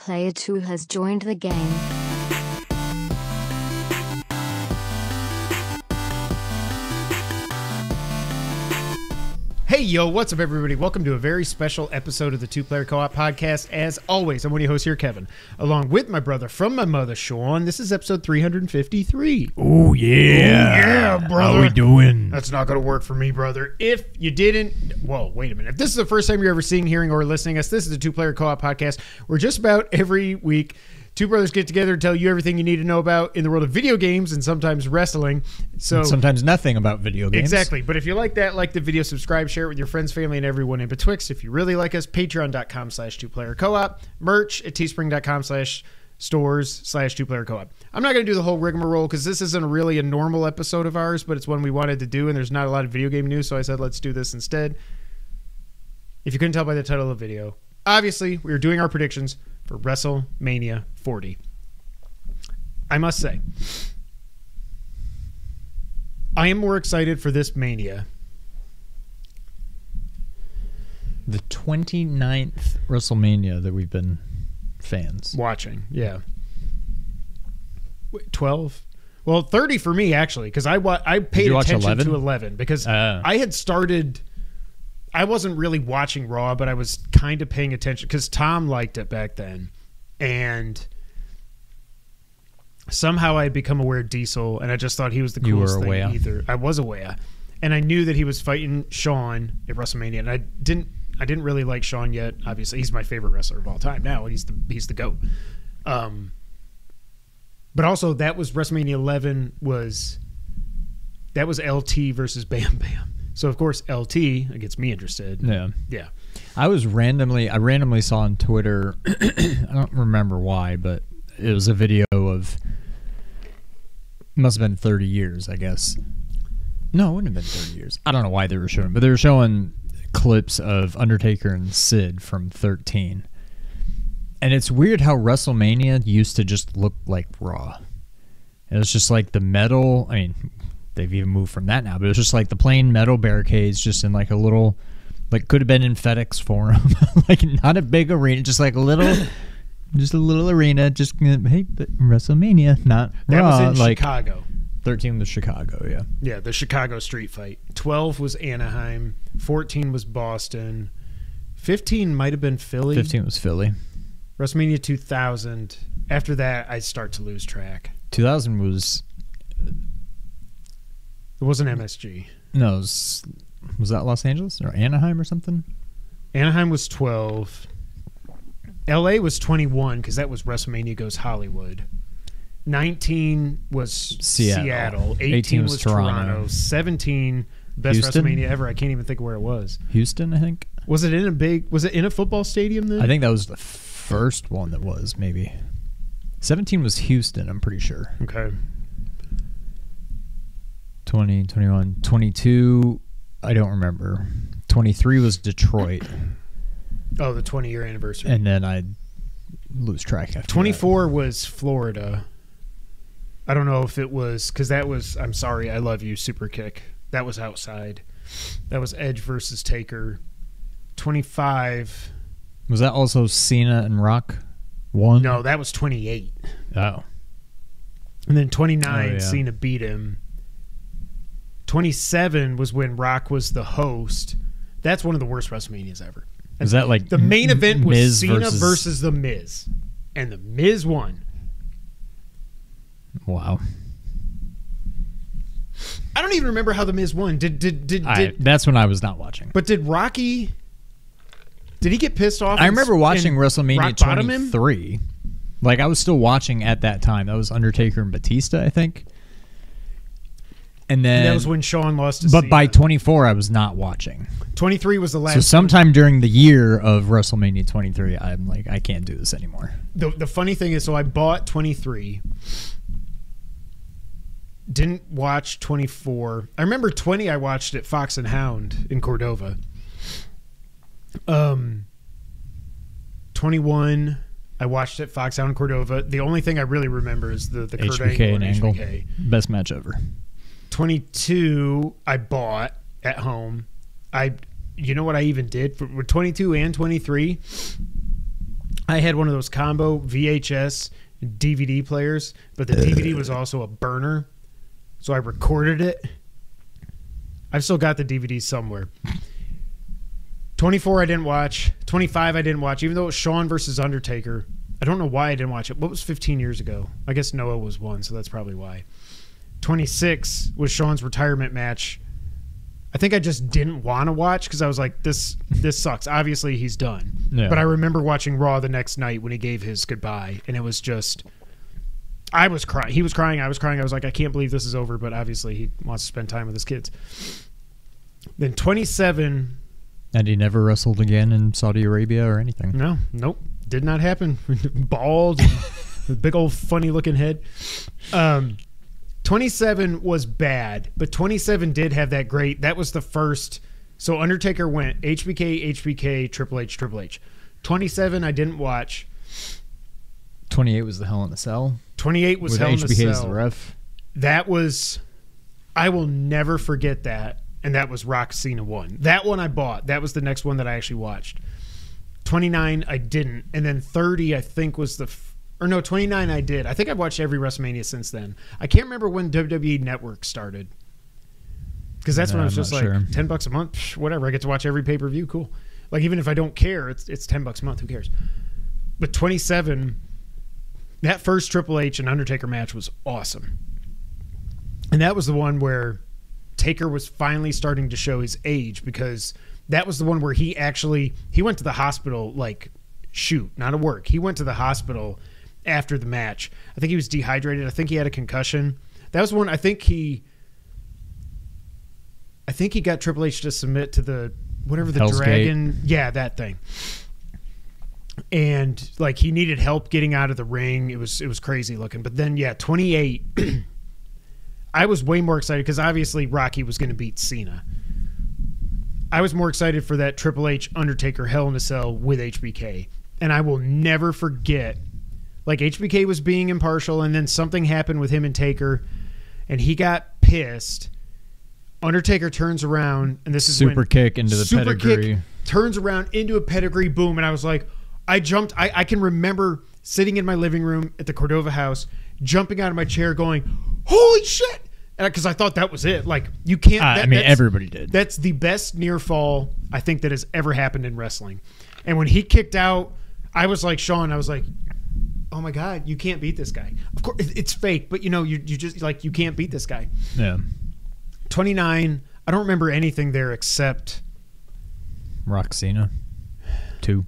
Player 2 has joined the game. Hey, yo, what's up, everybody? Welcome to a very special episode of the Two Player Co op podcast. As always, I'm one of your hosts here, Kevin, along with my brother from my mother, Sean. This is episode 353. Oh yeah, yeah, brother. How we doing? That's not going to work for me, brother. If you didn't, well, wait a minute. If this is the first time you're ever seeing, hearing, or listening us, this is the Two Player Co op podcast. We're just about every week. Two brothers get together and tell you everything you need to know about in the world of video games and sometimes wrestling. So Sometimes nothing about video games. Exactly. But if you like that, like the video, subscribe, share it with your friends, family, and everyone in betwixt. If you really like us, patreon.com slash two player co op, merch at teespring.com slash stores slash two player co op. I'm not going to do the whole rigmarole because this isn't really a normal episode of ours, but it's one we wanted to do, and there's not a lot of video game news, so I said let's do this instead. If you couldn't tell by the title of the video, obviously we are doing our predictions for WrestleMania 40. I must say, I am more excited for this Mania The 29th WrestleMania that we've been fans. watching. Yeah. 12? Well, 30 for me actually because I wa- I paid attention 11? to 11 because Oh. I had started I wasn't really watching Raw, but I was kind of paying attention cuz Tom liked it back then. And somehow I had become aware of Diesel and I just thought he was the coolest thing aware. either. I was aware. And I knew that he was fighting Shawn at WrestleMania and I didn't I didn't really like Shawn yet. Obviously, he's my favorite wrestler of all time now, and he's the he's the goat. Um, but also that was WrestleMania 11 was that was LT versus Bam Bam. So of course LT it gets me interested. Yeah. Yeah. I was randomly I randomly saw on Twitter I don't remember why, but it was a video of must have been 30 years, I guess. No, it wouldn't have been 30 years. I don't know why they were showing, but they were showing clips of Undertaker and Sid from 13. And it's weird how WrestleMania used to just look like Raw. It was just like the metal. I mean, they've even moved from that now, but it was just like the plain metal barricades, just in like a little, like could have been in FedEx Forum, like not a big arena, just like a little, just a little arena. Just hey, but WrestleMania, not That Raw. was in like Chicago. 13 was Chicago, yeah. Yeah, the Chicago street fight. 12 was Anaheim, 14 was Boston. 15 might have been Philly. 15 was Philly. WrestleMania 2000. After that, I start to lose track. 2000 was It wasn't MSG. no, it was, was that Los Angeles or Anaheim or something? Anaheim was 12. LA was 21 because that was WrestleMania Goes Hollywood. 19 was Seattle. Seattle. 18, 18 was, was Toronto. Toronto. 17 best Houston? WrestleMania ever. I can't even think of where it was. Houston, I think. Was it in a big was it in a football stadium then? I think that was the first one that was maybe. 17 was Houston, I'm pretty sure. Okay. 20, 21, 22, I don't remember. 23 was Detroit, Oh, the 20 year anniversary. and then I lose track after that. 24 was Florida. I don't know if it was because that was I'm sorry, I love you, super kick. That was outside. That was Edge versus Taker. 25. Was that also Cena and Rock? One? No, that was 28. Oh. And then 29, Oh, yeah. Cena beat him. 27 was when Rock was the host. That's one of the worst WrestleManias ever. Is that like The main event was Miz Cena versus, versus The Miz. And The Miz won. Wow. I don't even remember how The Miz won. Did did did, I, did that's when I was not watching. But did Rocky? Did he get pissed off? I and- remember watching WrestleMania rock 23. Like I was still watching at that time. That was Undertaker and Batista, I think. And then that was when Shawn lost. To but by 24 I was not watching. twenty three was the last. So sometime during the year of WrestleMania 23 I'm like I can't do this anymore. the the funny thing is, so I bought twenty three. Didn't watch twenty four. I remember twenty. I watched at Fox and Hound in Cordova. Um. Twenty one. I watched at Fox Hound in Cordova. The only thing I really remember is the the Kurt HBK Angle and and Angle. HBK. Best match ever. 22 I bought at home. I you know what I even did for, for 22 and 23? I had one of those combo VHS DVD players, but the DVD was uh. also a burner. So I recorded it. I've still got the DVD somewhere. 24 I didn't watch. 25 I didn't watch, even though it was Shawn versus Undertaker. I don't know why I didn't watch it. What was 15 years ago? I guess Noah was one, so that's probably why. 26 was Shawn's retirement match. I think I just didn't want to watch because I was like, this this sucks. Obviously he's done. Yeah. But I remember watching Raw the next night when he gave his goodbye, and it was just I was crying. He was crying. I was crying. I was like, I can't believe this is over. But obviously, he wants to spend time with his kids. Then 27. And he never wrestled again in Saudi Arabia or anything. No, nope, did not happen. Bald, big old funny looking head. Um, 27 was bad, but 27 did have that great. That was the first. So Undertaker went HBK, HBK, Triple H, Triple H. 27 I didn't watch. 28 was the Hell in a Cell. 28 was with Hell in a HBK as Cell. the ref. that was I will never forget that. And that was Rock Cena one. That one I bought. That was the next one that I actually watched. 29 I didn't. And then 30 I think was the or no, 29 I did. I think I've watched every WrestleMania since then. I can't remember when WWE Network started. Because that's when I was I'm just like sure. 10 bucks a month, psh, whatever. I get to watch every pay-per-view, cool. Like even if I don't care, it's it's 10 bucks a month, who cares? But 27 that first Triple H and Undertaker match was awesome. And that was the one where Taker was finally starting to show his age because that was the one where he actually he went to the hospital like shoot, not at work. He went to the hospital after the match. I think he was dehydrated. I think he had a concussion. That was one I think he I think he got Triple H to submit to the whatever the Hell's Gate. dragon. Yeah, that thing. And like he needed help getting out of the ring. It was it was crazy looking. But then yeah, 28 I was way more excited because obviously Rocky was going to beat Cena. I was more excited for that Triple H Undertaker Hell in a Cell with HBK, and I will never forget. Like HBK was being impartial, and then something happened with him and Taker, and he got pissed. Undertaker turns around, and this is Super when, kick into the super pedigree. kick turns around into a pedigree boom, and I was like, I jumped. I, I can remember sitting in my living room at the Cordova house, jumping out of my chair, going, "Holy shit!" Because I thought that was it. Like you can't. That- I mean, everybody did. That's the best near fall I think that has ever happened in wrestling. And when he kicked out, I was like Sean. I was like, "Oh my god, you can't beat this guy." Of course, it's fake, but you know, you you just like you can't beat this guy. yeah. 29. I don't remember anything there except Rock Cena. Two.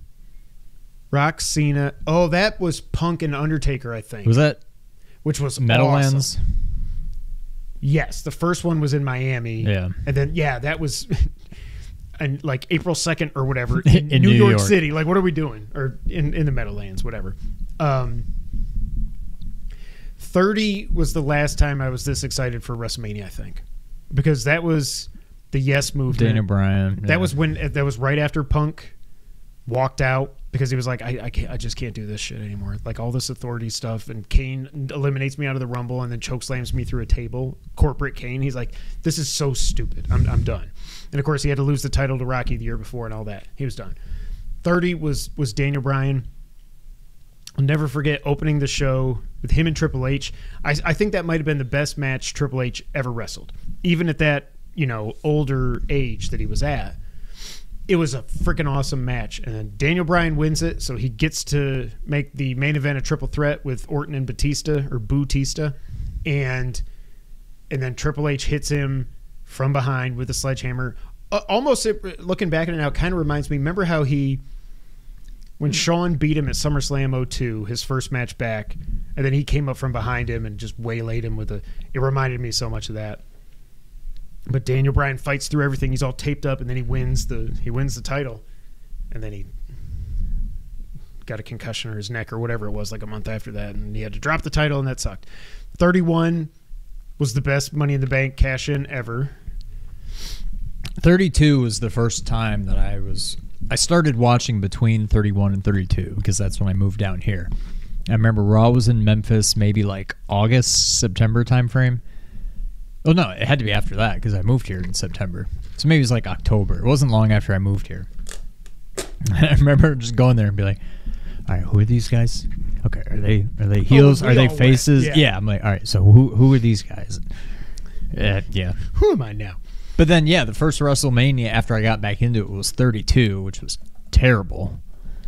Rock Cena. Oh, that was Punk and Undertaker, I think, Was that which was Meadowlands? awesome. Yes, the first one was in Miami. Yeah. and then yeah, that was. And like April second or whatever in, In New, New York, York. City, like what are we doing? Or in in the Meadowlands, whatever. Um, Thirty was the last time I was this excited for WrestleMania. I think because that was the Yes movement. Daniel Bryan. That was when that was right after Punk walked out because he was like, I, I can't, I just can't do this shit anymore. Like all this authority stuff, and Kane eliminates me out of the Rumble and then choke slams me through a table. Corporate Kane. He's like, this is so stupid. I'm, I'm done. And of course, he had to lose the title to Rocky the year before and all that. He was done. Thirty was was Daniel Bryan. I'll never forget opening the show with him and Triple H. I, I think that might have been the best match Triple H ever wrestled, even at that you know older age that he was at. It was a freaking awesome match, and Daniel Bryan wins it, so he gets to make the main event a triple threat with Orton and Batista or Bootista, and and then Triple H hits him from behind with a sledgehammer. Almost looking back at it now, kind of reminds me. Remember how he when Shawn beat him at SummerSlam 02, his first match back, and then he came up from behind him and just waylaid him with a. It reminded me so much of that. But Daniel Bryan fights through everything. He's all taped up, and then he wins the he wins the title, and then he got a concussion or his neck or whatever it was like a month after that, and he had to drop the title, and that sucked. Thirty one was the best Money in the Bank cash in ever. 32 was the first time that I was I started watching between 31 and 32 because that's when I moved down here. I remember Raw was in Memphis maybe like August, September timeframe. Oh no, it had to be after that because I moved here in September. So maybe it was like October. It wasn't long after I moved here. I remember just going there and be like, all right, who are these guys? Okay, are they are they heels? we are they faces? yeah. Yeah. I'm like, all right, so who who are these guys? Uh, yeah. Who am I now? But then, yeah, the first WrestleMania after I got back into it was 32, which was terrible.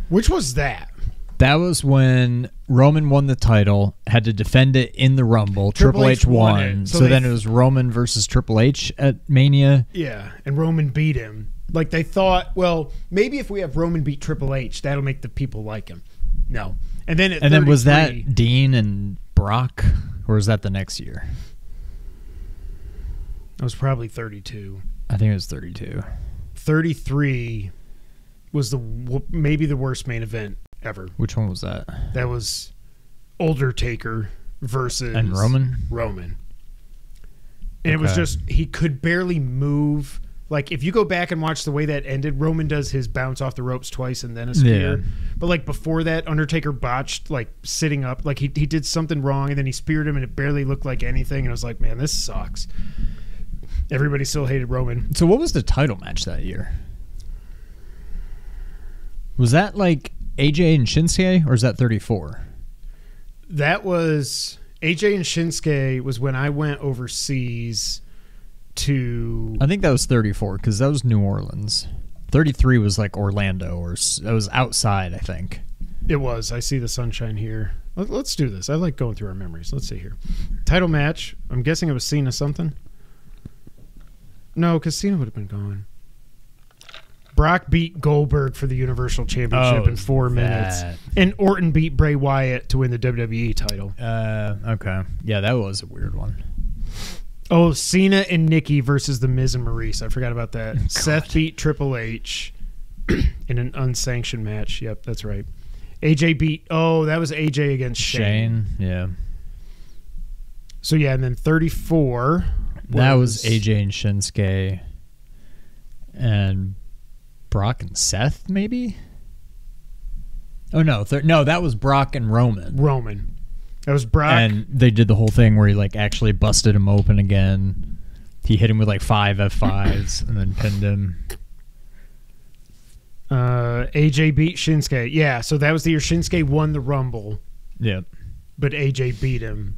Which was that? That was when Roman won the title, had to defend it in the Rumble. Triple Triple, H H, won won. so So, then it was Roman versus Triple H at Mania. Yeah, and Roman beat him. Like they thought, well, maybe if we have Roman beat Triple H, that'll make the people like him. No, and then And then was that Dean and Brock? Or was that the next year? That was probably thirty-two. I think it was 32. 33 was the maybe the worst main event ever. Which one was that? That was Older Taker versus And Roman? Roman. And it was just he could barely move. Like if you go back and watch the way that ended, Roman does his bounce off the ropes twice and then a spear. Yeah. But like before that, Undertaker botched like sitting up. Like he he did something wrong and then he speared him and it barely looked like anything. And I was like, man, this sucks. Everybody still hated Roman. So what was the title match that year? Was that like AJ and Shinsuke or is that 34? That was AJ and Shinsuke was when I went overseas to I think that was 34 because that was New Orleans. 33 was like Orlando or it was outside, I think. It was. I see the sunshine here. Let, us do this. I like going through our memories. Let's see here. Title match. I'm guessing it was Cena something. No, because Cena would have been gone. Brock beat Goldberg for the Universal Championship Oh, in four minutes, that. and Orton beat Bray Wyatt to win the WWE title. Uh, okay. Yeah, that was a weird one. Oh, Cena and Nikki versus the Miz and Maryse. I forgot about that. Seth beat Triple H in an unsanctioned match. Yep, that's right. AJ beat. Oh, that was AJ against Shane. Shane, yeah. So yeah, and then 34. That was AJ and Shinsuke and Brock and Seth, maybe? Oh no, thir- no, that was Brock and Roman. Roman. That was Brock. And they did the whole thing where he like actually busted him open again. He hit him with like five F5s and then pinned him. uh, AJ beat Shinsuke. Yeah, so that was the year Shinsuke won the Rumble, Yep. but AJ beat him.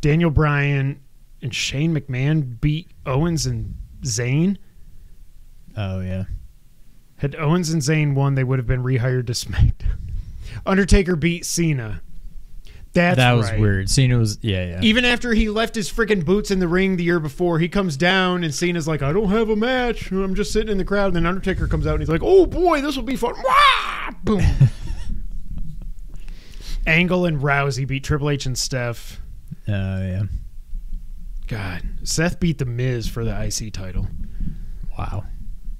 Daniel Bryan and Shane McMahon beat Owens and Zayn. Oh yeah. Had Owens and Zayn won, they would have been rehired to SmackDown. Undertaker beat Cena. That's that was right. weird. Cena was yeah, yeah. Even after he left his freaking boots in the ring the year before, he comes down and Cena's like, I don't have a match. I'm just sitting in the crowd. And then Undertaker comes out and he's like, Oh boy, this will be fun. Wah! Boom. Angle and Rousey beat Triple H and Steph. Oh yeah. God, Seth beat the Miz for the IC title Wow.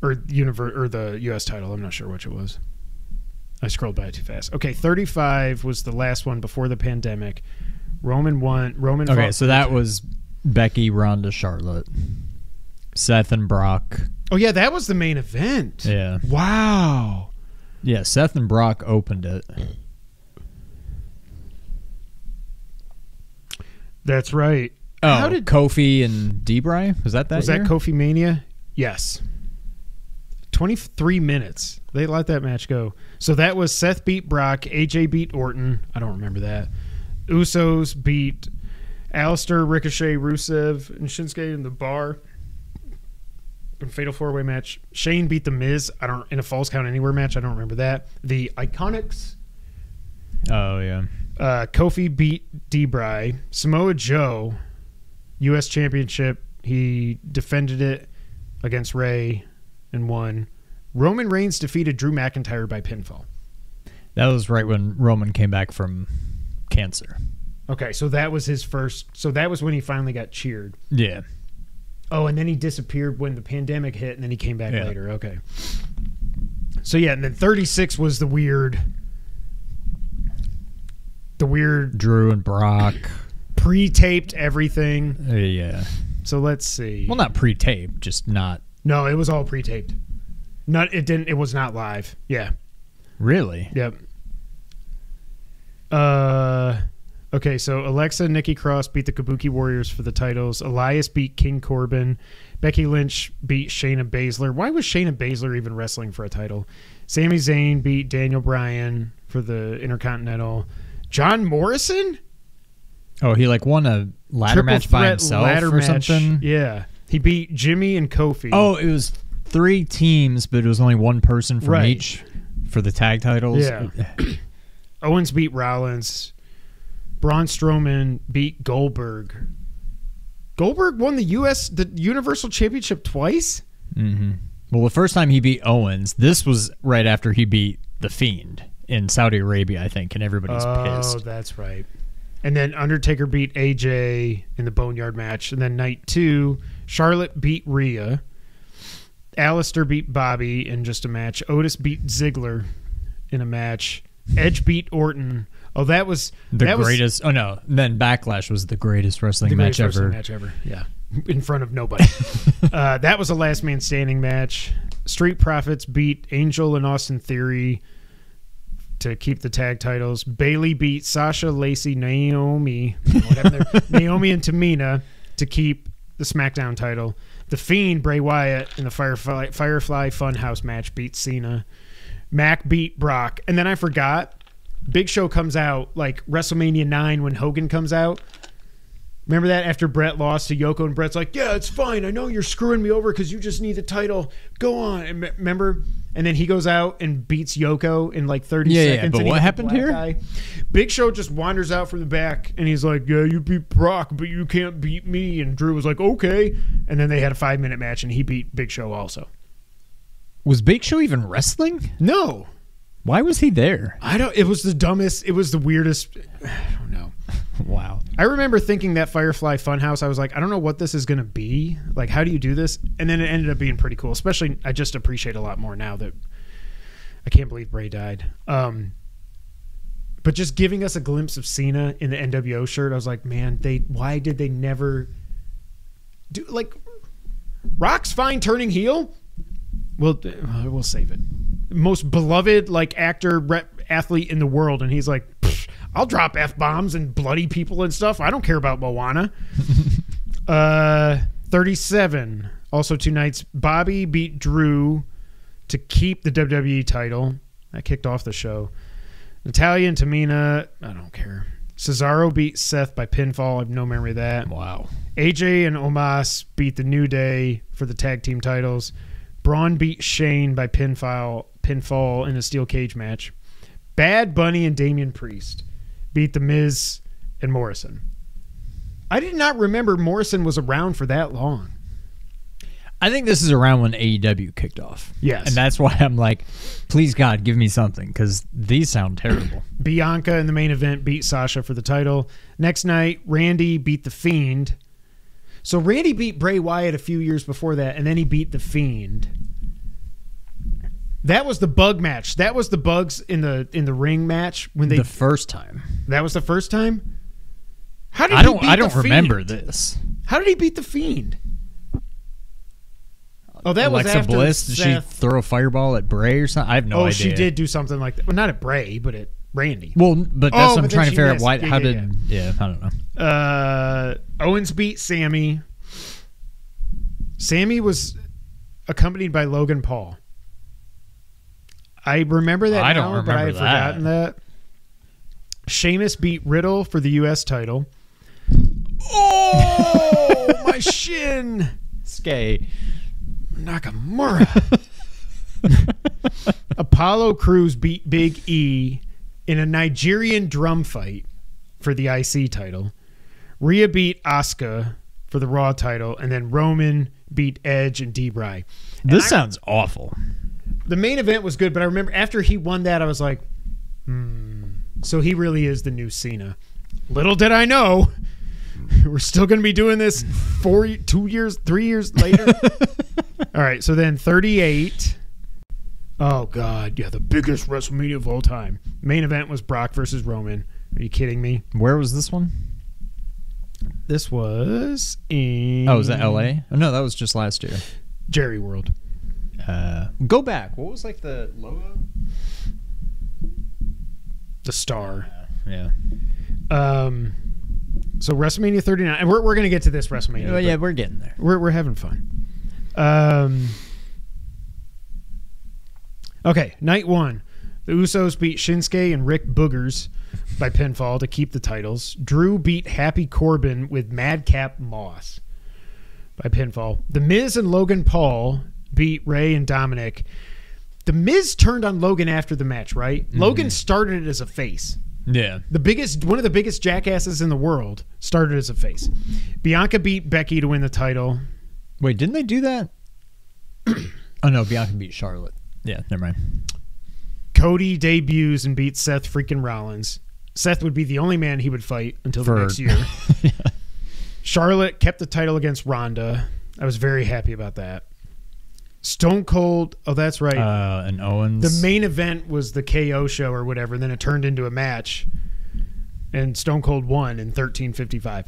or univer- or the US title. I'm not sure which it was. I scrolled by it too fast. Okay, 35 was the last one before the pandemic. Roman won. Roman. Okay, so that was Becky, Ronda, Charlotte, Seth, and Brock. Oh yeah, that was the main event. Yeah, Wow. yeah. Seth and Brock opened it. That's right. Oh, How did Kofi and D-Bry? Was that that? was year? that Kofi Mania? Yes. 23 minutes. They let that match go. So that was Seth beat Brock, AJ beat Orton. I don't remember that. Usos beat Aleister, Ricochet, Rusev, and Shinsuke in the bar. In fatal four way match. Shane beat the Miz. I don't in a falls count anywhere match. I don't remember that. The Iconics Oh yeah. uh, Kofi beat D-Bry. Samoa Joe, U.S. Championship. He defended it against Rey and won. Roman Reigns defeated Drew McIntyre by pinfall. That was right when Roman came back from cancer. Okay, so that was his first. So that was when he finally got cheered. Yeah. Oh, and then he disappeared when the pandemic hit, and then he came back Yeah. later. Okay. So yeah, and then 36 was the weird, the weird Drew and Brock. Pre-taped everything. Uh, yeah. So let's see. Well, not pre-taped, just not No, it was all pre-taped. Not it didn't. It was not live. Yeah. really. Yep. Uh, Okay, so Alexa and Nikki Cross beat the Kabuki Warriors for the titles. Elias beat King Corbin. Becky Lynch beat Shayna Baszler. Why was Shayna Baszler even wrestling for a title? Sami Zayn beat Daniel Bryan for the Intercontinental. John Morrison? Oh, he like won a ladder Triple match by himself ladder or match. something. Yeah. He beat Jimmy and Kofi. Oh, it was three teams, but it was only one person from Right. each for the tag titles. Yeah. Owens beat Rollins. Braun Strowman beat Goldberg. Goldberg won the U.S. the Universal Championship twice. hmm Well, the first time he beat Owens, this was right after he beat the Fiend in Saudi Arabia, I think, and everybody's oh, pissed. Oh, that's right. And then Undertaker beat AJ in the Boneyard match. And then night two, Charlotte beat Rhea. Aleister beat Bobby in just a match. Otis beat Ziggler in a match. Edge beat Orton. Oh, that was The that was greatest. oh no, then Backlash was the greatest wrestling the match greatest ever. wrestling match ever. Yeah, in front of nobody. uh, that was a last man standing match. Street Profits beat Angel and Austin Theory to keep the tag titles. Bayley beat Sasha, Lacey, Naomi, Naomi and Tamina to keep the SmackDown title. The Fiend Bray Wyatt in the Firefly Firefly Funhouse match beat Cena. Mac beat Brock, and then I forgot. Big Show comes out like WrestleMania nine when Hogan comes out. Remember that after Brett lost to Yoko and Brett's like, "Yeah, it's fine. I know you're screwing me over because you just need the title. Go on." And me- remember, and then he goes out and beats Yoko in like 30 Yeah, yeah, seconds. but and he what happened here? guy. Big Show just wanders out from the back and he's like, "Yeah, you beat Brock, but you can't beat me." And Drew was like, "Okay." And then they had a five minute match and he beat Big Show also. Was Big Show even wrestling? No, Why was he there? I don't. It was the dumbest. It was the weirdest. I don't know. Wow. I remember thinking that Firefly Funhouse. I was like, I don't know what this is going to be. Like, how do you do this? And then it ended up being pretty cool. Especially, I just appreciate a lot more now that I can't believe Bray died. Um, but just giving us a glimpse of Cena in the NWO shirt, I was like, man, they. Why did they never do like Rock's fine turning heel? We'll uh, we'll save it. Most beloved like actor rep, athlete in the world, and he's like, I'll drop f bombs and bloody people and stuff. I don't care about Moana. uh, thirty-seven. Also two nights. Bobby beat Drew to keep the WWE title. That kicked off the show. Natalya and Tamina. I don't care. Cesaro beat Seth by pinfall. I have no memory of that. Wow. AJ and Omos beat the New Day for the tag team titles. Braun beat Shane by pinfall pinfall in a steel cage match. Bad Bunny and Damian Priest beat the Miz and Morrison. I did not remember Morrison was around for that long. I think this is around when AEW kicked off. Yes. And that's why I'm like, please God, give me something because these sound terrible. Bianca in the main event beat Sasha for the title. Next night, Randy beat the Fiend. So Randy beat Bray Wyatt a few years before that, and then he beat the Fiend. That was the bug match. That was the bugs in the in the ring match when they. the first time. that was the first time. How did I he don't. I don't remember this. How did he beat the Fiend? Oh, that was Alexa after Bliss. Did she throw a fireball at Bray or something? I have no oh, idea. she did do something like that. Well, not at Bray, but at Randy. Well, but that's Oh, what I'm trying to figure out. Why? Yeah, how yeah, did? Yeah. I don't know. Uh, Owens beat Sami. Sami was accompanied by Logan Paul. I remember that I don't now, but I had remember that. forgotten that. Sheamus beat Riddle for the U.S. title. Oh, my shin! Skay. Nakamura. Apollo Crews beat Big E in a Nigerian drum fight for the IC title. Rhea beat Asuka for the Raw title, and then Roman beat Edge and D-Bry. And This I- sounds awful. The main event was good, but I remember after he won that, I was like, hmm. So he really is the new Cena. Little did I know, we're still going to be doing this four, two years, three years later. all right, so then 38. Oh God, yeah, the biggest WrestleMania of all time. Main event was Brock versus Roman. Are you kidding me? Where was this one? This was in Oh, was that L.A.? Oh, no, that was just last year. Jerry World. Uh, go back. What was like the logo? The Star. Yeah. Um, so WrestleMania 39, and we're, we're going to get to this WrestleMania. Well, yeah, we're getting there. we're, we're having fun. Um, okay, night one. The Usos beat Shinsuke and Rick Boogers by pinfall to keep the titles. Drew beat Happy Corbin with Madcap Moss by pinfall. The Miz and Logan Paul beat Rey and Dominic. The Miz turned on Logan after the match, right? Mm-hmm. Logan started it as a face. Yeah. The biggest, one of the biggest jackasses in the world, started as a face. Bianca beat Becky to win the title. Wait, didn't they do that? oh no, Bianca beat Charlotte. Yeah, never mind. Cody debuts and beats Seth freaking Rollins. Seth would be the only man he would fight until the next year. Charlotte kept the title against Ronda. I was very happy about that. Stone Cold. Oh, that's right. Uh, and Owens. the main event was the KO show or whatever. And then it turned into a match, and Stone Cold won in 13:55.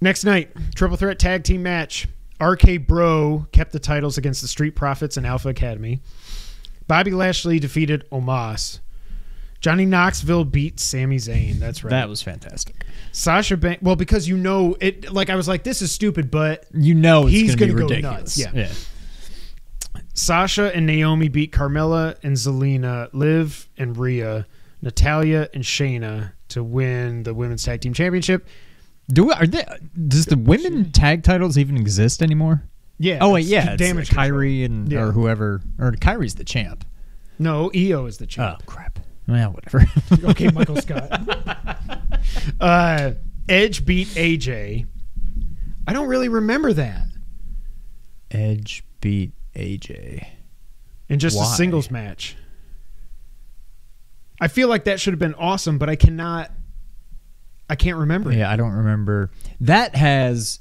Next night, triple threat tag team match. RK Bro kept the titles against the Street Profits and Alpha Academy. Bobby Lashley defeated Omos. Johnny Knoxville beat Sami Zayn. That's right. That was fantastic. Sasha Banks. Well, because you know it. Like I was like, this is stupid, but You know it's He's gonna, gonna be go ridiculous. nuts, yeah. yeah. Sasha and Naomi beat Carmella and Zelina, Liv and Rhea, Natalya and Shayna to win the women's tag team championship. Do are they? Does the women tag titles even exist anymore? Yeah. Oh wait, yeah, damage Kairi and Yeah. or whoever or Kairi's the champ. No, IYO is the champ. Oh crap. Well, whatever. okay, Michael Scott. uh, Edge beat AJ. I don't really remember that Edge beat AJ. in just a singles match. I feel like that should have been awesome, but I cannot. I can't remember. Yeah, I don't remember. That has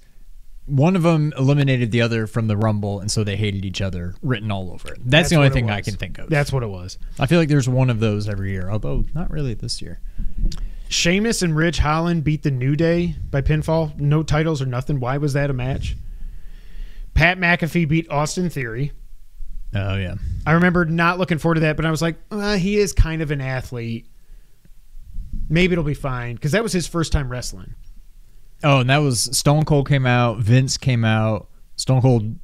one of them eliminated the other from the Rumble, and so they hated each other written all over it. That's, the only thing I can think of. That's what it was. I feel like there's one of those every year, although not really this year. Sheamus and Ridge Holland beat the New Day by pinfall. No titles or nothing. Why was that a match? Pat McAfee beat Austin Theory. Oh yeah. I remember not looking forward to that, but I was like, uh, he is kind of an athlete. Maybe it'll be fine because that was his first time wrestling. Oh, and that was Stone Cold came out, Vince came out, Stone Cold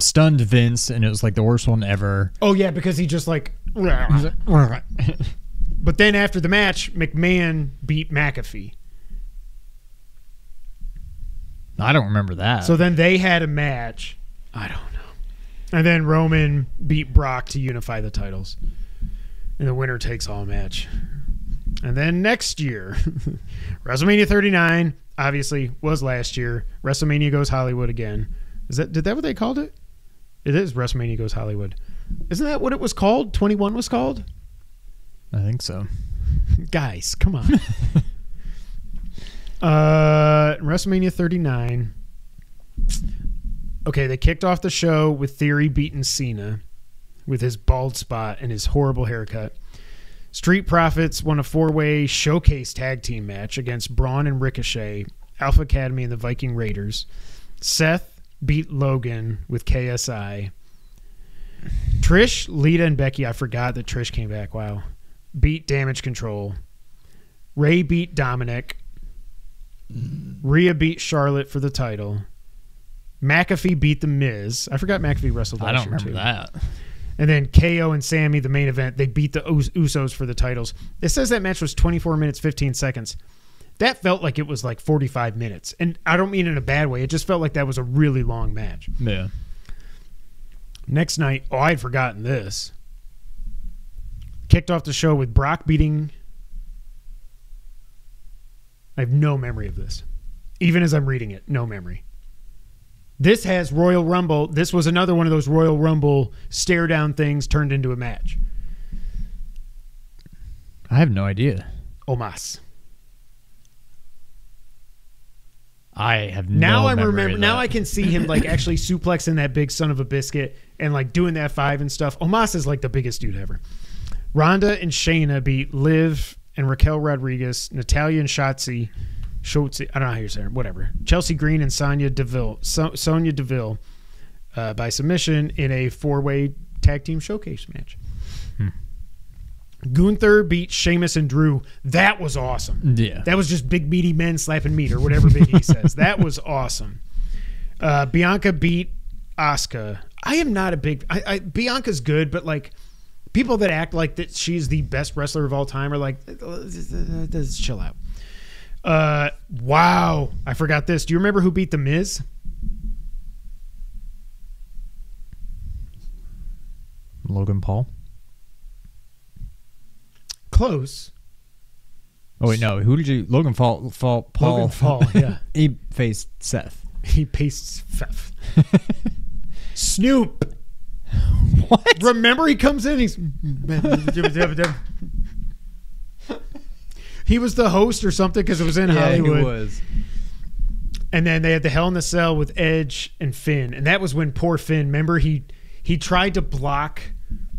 stunned Vince, and it was like the worst one ever. Oh yeah, because he just like. But then after the match, McMahon beat McAfee. I don't remember that. So then they had a match. I don't know. And then Roman beat Brock to unify the titles. And the winner takes all match. And then next year, WrestleMania 39 obviously was last year. WrestleMania goes Hollywood again. Is that did that what they called it? It is WrestleMania goes Hollywood. Isn't that what it was called? 21 was called? I think so. Guys, come on. uh, WrestleMania 39. Okay, they kicked off the show with Theory beating Cena with his bald spot and his horrible haircut. Street Profits won a four way showcase tag team match against Braun and Ricochet, Alpha Academy, and the Viking Raiders. Seth beat Logan with KSI. Trish, Lita, and Becky, I forgot that Trish came back. Wow. Beat Damage Control. Rey beat Dominic. Rhea beat Charlotte for the title. McAfee beat The Miz. I forgot McAfee wrestled last I don't remember too. that. And then KO and Sami, the main event, they beat the Usos for the titles. It says that match was 24 minutes, 15 seconds. That felt like it was like 45 minutes. And I don't mean in a bad way. It just felt like that was a really long match. Yeah. Next night, oh, I had forgotten this. Kicked off the show with Brock beating. I have no memory of this. Even as I'm reading it, no memory. This has Royal Rumble. This was another one of those Royal Rumble stare down things turned into a match. I have no idea. Omos. I have Now I remember. Now. I can see him like actually suplexing that big son of a biscuit and like doing that five and stuff. Omos is like the biggest dude ever. Ronda and Shayna beat Liv and Raquel Rodriguez, Natalya and Shotzi, Shotzi. I don't know how you say it. Whatever. Chelsea Green and Sonya Deville. So, Sonya Deville uh, by submission in a four-way tag team showcase match. Hmm. Gunther beat Sheamus and Drew. That was awesome. Yeah. That was just big meaty men slapping meat or whatever Big E says. That was awesome. Uh, Bianca beat Asuka. I am not a big. I, I, Bianca's good, but like people that act like that she's the best wrestler of all time are like, let's chill out. Uh, wow, I forgot this. Do you remember who beat the Miz? Logan Paul. Close. Oh wait, no. Who did you? Logan Paul. Paul. Paul. Logan Paul, yeah. he faced Seth. He pastes Fef. Snoop. What? Remember, he comes in. He's he was the host or something because it was in Hollywood. was. And then they had the Hell in the Cell with Edge and Finn, and that was when poor Finn. Remember, he he tried to block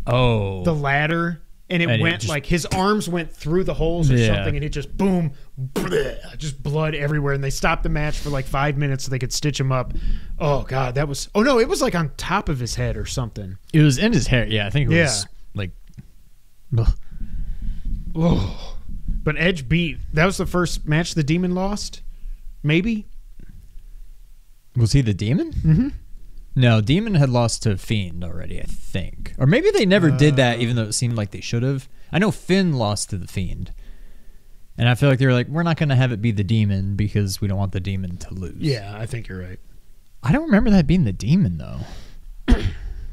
Oh. the ladder, and it And it went just- like his arms went through the holes or Yeah. something, and it just boom, bleh, just blood everywhere. And they stopped the match for like five minutes so they could stitch him up. Oh god, that was. Oh no, it was like on top of his head or something. it was in his hair. Yeah, I think it Yeah. was like. ugh. Oh, but Edge beat. That was the first match the Demon lost. Maybe. Was he the demon? Mhm. No, demon had lost to Fiend already, I think, or maybe they never did that, even though it seemed like they should have. I know Finn lost to the Fiend, and I feel like they were like, we're not going to have it be the demon because we don't want the demon to lose. Yeah, I think you're right. I don't remember that being the demon though.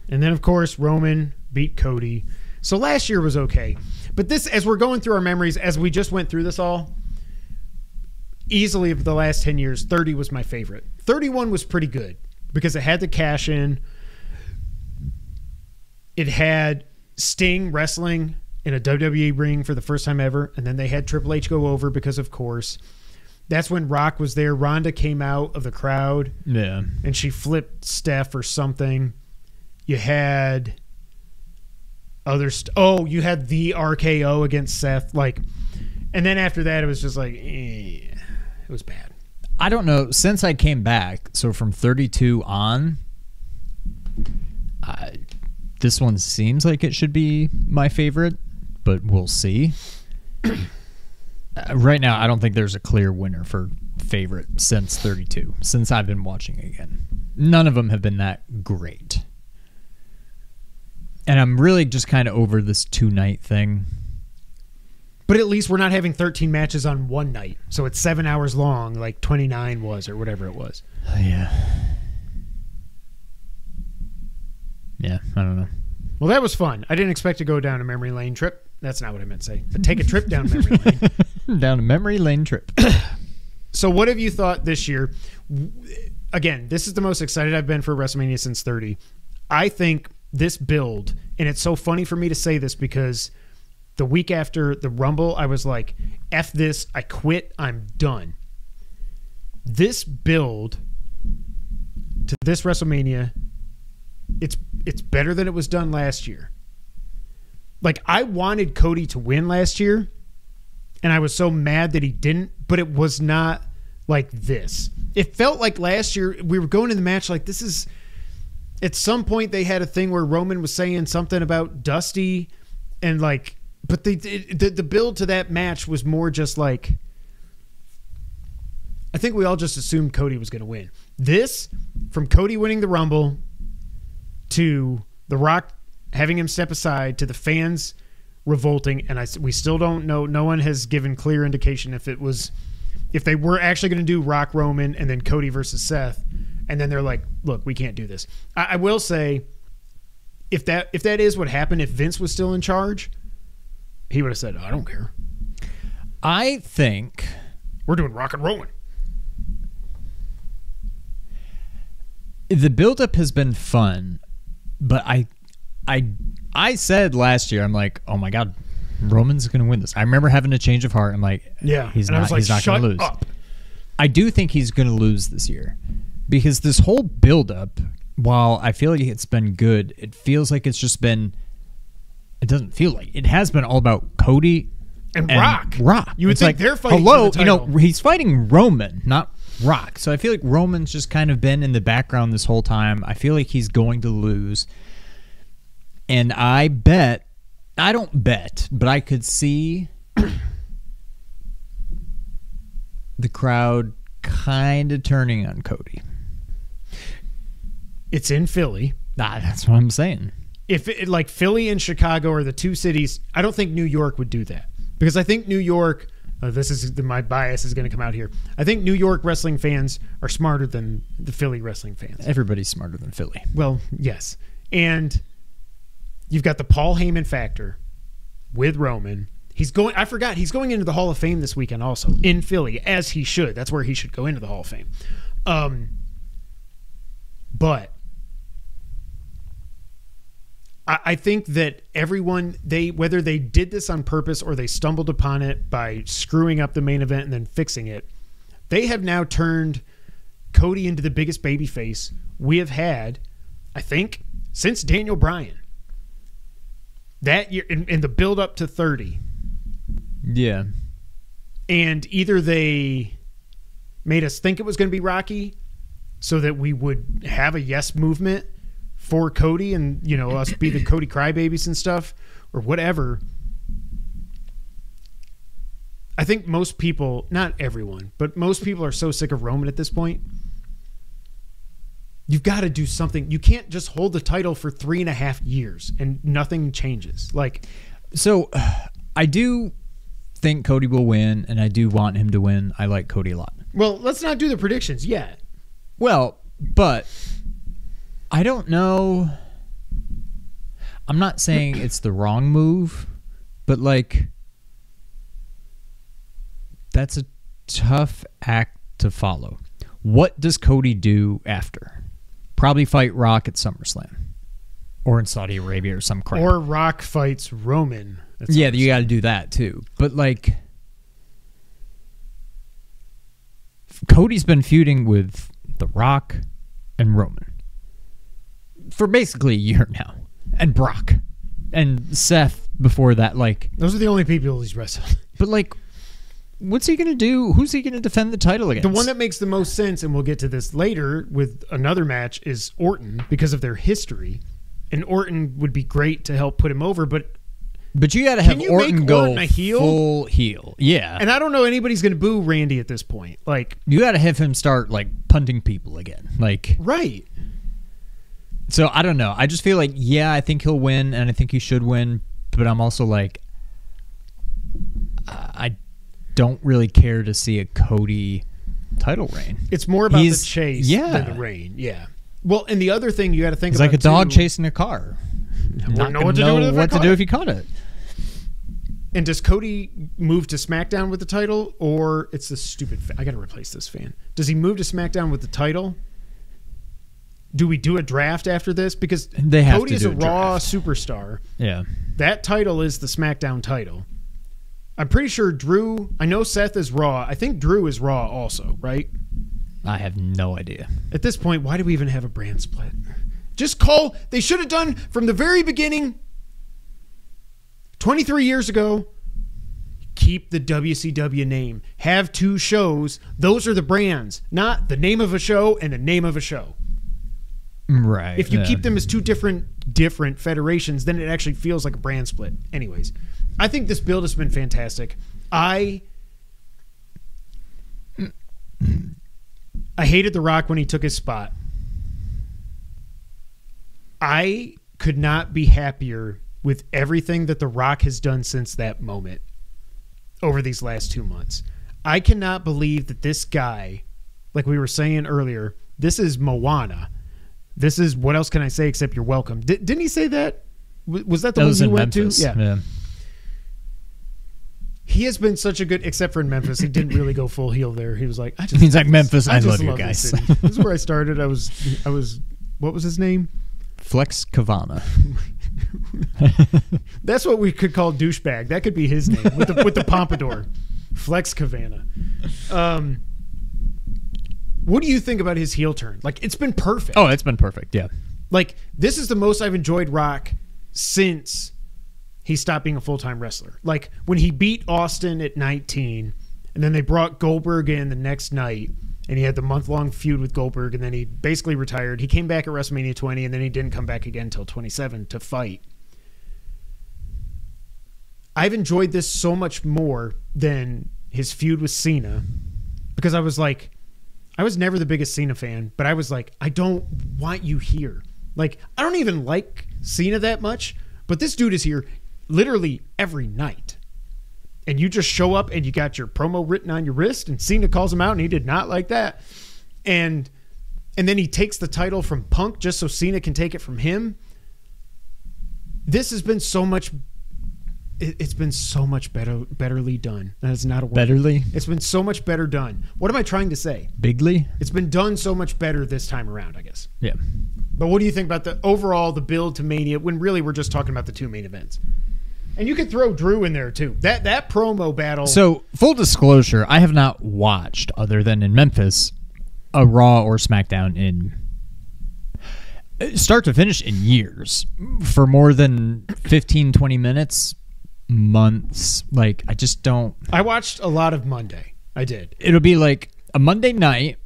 And then, of course, Roman beat Cody. So last year was okay. But this, as we're going through our memories, as we just went through this all, easily of the last 10 years, 30 was my favorite. 31 was pretty good because it had the cash in. It had Sting wrestling in a WWE ring for the first time ever. And then they had Triple H go over because, of course, that's when Rock was there. Ronda came out of the crowd Yeah. and she flipped Steph or something. You had other st- oh, you had the RKO against Seth, like, and then after that, it was just like, eh, it was bad. I don't know. Since I came back, so from 32 on, I, this one seems like it should be my favorite, but we'll see. Uh, right now, I don't think there's a clear winner for favorite since 32, since I've been watching again. None of them have been that great. And I'm really just kind of over this two night thing. But at least we're not having 13 matches on one night, so it's seven hours long, like 29 was or whatever it was. Yeah. Yeah, I don't know. Well, that was fun. I didn't expect to go down a memory lane trip. That's not what I meant to say. But take a trip down memory lane. Down a memory lane trip. So, what have you thought this year? Again, this is the most excited I've been for WrestleMania since 30. I think this build, and it's so funny for me to say this because the week after the Rumble, I was like, F this, I quit, I'm done. This build to this WrestleMania, it's it's better than it was done last year. Like I wanted Cody to win last year, and I was so mad that he didn't, but it was not like this. It felt like last year we were going in the match like this is at some point they had a thing where Roman was saying something about Dusty and like but the the, the build to that match was more just like I think we all just assumed Cody was going to win. This from Cody winning the Rumble to The Rock having him step aside to the fans revolting and I we still don't know no one has given clear indication if it was if they were actually going to do Rock Roman and then Cody versus Seth and then they're like look we can't do this I, I will say if that if that is what happened if Vince was still in charge he would have said I don't care I think we're doing Rock and rolling." the buildup has been fun, but I, I, I said last year, I'm like, oh my god, Roman's going to win this. I remember having a change of heart. I'm like, yeah he's and not. Like he's not going to lose. up I do think he's going to lose this year because this whole buildup, while I feel like it's been good, it feels like it's just been. It doesn't feel like it has been all about Cody And Rock. Rock. You would It's think like, they're fighting Hello, you know, he's fighting Roman, not Rock. So I feel like Roman's just kind of been in the background this whole time. I feel like he's going to lose. And I bet I don't bet, but I could see the crowd kind of turning on Cody. It's in Philly. Nah, that's what I'm saying. If it, like Philly and Chicago are the two cities, I don't think New York would do that because I think New York. Uh, this is my bias is going to come out here. I think New York wrestling fans are smarter than the Philly wrestling fans. Everybody's smarter than Philly. Well, yes, and you've got the Paul Heyman factor with Roman. He's going. I forgot he's going into the Hall of Fame this weekend, also in Philly, as he should. That's where he should go into the Hall of Fame. Um, but I, think that everyone they whether they did this on purpose or they stumbled upon it by screwing up the main event and then fixing it, they have now turned Cody into the biggest babyface we have had, I think, since Daniel Bryan. That year in, in the build up to 30. Yeah. And either they made us think it was going to be Rocky so that we would have a yes movement for Cody and, you know, us be the Cody crybabies and stuff or whatever. I think most people, not everyone, but most people are so sick of Roman at this point. You've got to do something. You can't just hold the title for three and a half years and nothing changes. Like, So I do think Cody will win, and I do want him to win. I like Cody a lot. well, let's not do the predictions yet. Well, but I don't know. I'm not saying it's the wrong move, but like that's a tough act to follow. What does Cody do after? Probably fight Rock at SummerSlam or in Saudi Arabia or some crap. Or Rock fights Roman. yeah, you got to do that too. But like, Cody's been feuding with The Rock and Roman for basically a year now, and Brock and Seth before that. Like, Those are the only people he's wrestled. but like, what's he gonna do? Who's he gonna defend the title against? The one that makes the most sense, and we'll get to this later with another match, is Orton because of their history. And Orton would be great to help put him over, but but you got to have you Orton make go Orton a heel? full heel. Yeah, and I don't know anybody's going to boo Randy at this point. Like, you got to have him start like punting people again. Like, right? So I don't know. I just feel like yeah, I think he'll win, and I think he should win. But I'm also like, I don't really care to see a Cody title reign. It's more about He's- the chase yeah. than the reign. Yeah. Well, and the other thing you got to think It's about like a dog too- chasing a car. Wouldn't know what to do know with it if I what to caught do it. if he caught it. And does Cody move to SmackDown with the title, or it's the stupid? Fa- I got to replace this fan. Does he move to SmackDown with the title? Do we do a draft after this? Because They have Cody to is a a Raw superstar. Yeah. That title is the SmackDown title. I'm pretty sure Drew. I know Seth is Raw. I think Drew is Raw also, right? I have no idea. At this point, why do we even have a brand split? Just call. They should have done from the very beginning. 23 years ago, keep the WCW name. Have two shows. Those are the brands, not the name of a show and the name of a show. Right. If you yeah. keep them as two different different federations, then it actually feels like a brand split. Anyways, I think this build has been fantastic. I I hated The Rock when he took his spot. I could not be happier with everything that The Rock has done since that moment over these last two months. I cannot believe that this guy, like we were saying earlier, this is Moana. This is what else can I say except you're welcome. Di- didn't he say that? W- Was that the that one he went Memphis. to? Yeah. yeah. He has been such a good, except for in Memphis, he didn't really go full heel there. He was like, I just, He's like, "Memphis, I just love you this guys." city." this is where I started. I was, I was, what was his name? Flex Kavana. That's what we could call douchebag. That could be his name with the with the pompadour, Flex Kavana. Um, what do you think about his heel turn? Like, it's been perfect. Oh, it's been perfect. Yeah. Like, this is the most I've enjoyed Rock since he stopped being a full time wrestler. Like, when he beat Austin at 19, and then they brought Goldberg in the next night, and he had the month long feud with Goldberg, and then he basically retired. He came back at WrestleMania 20, and then he didn't come back again until 27 to fight. I've enjoyed this so much more than his feud with Cena because I was like, I was never the biggest Cena fan, but I was like, I don't want you here. Like, I don't even like Cena that much, but this dude is here literally every night. And you just show up and you got your promo written on your wrist, and Cena calls him out, and he did not like that. And and then he takes the title from Punk just so Cena can take it from him. This has been so much. It- It's been so much better, betterly done. That is not a word. Betterly? It's been so much better done. What am I trying to say? Bigly? It's been done so much better this time around, I guess. Yeah. But what do you think about the overall the build to Mania when really we're just talking about the two main events? And you could throw Drew in there too. That that promo battle. So, full disclosure, I have not watched, other than in Memphis, a Raw or SmackDown in uh, start to finish in years for more than 15, 20 minutes, months. Like, I just don't. I watched a lot of Monday. I did. It'll be like a Monday night.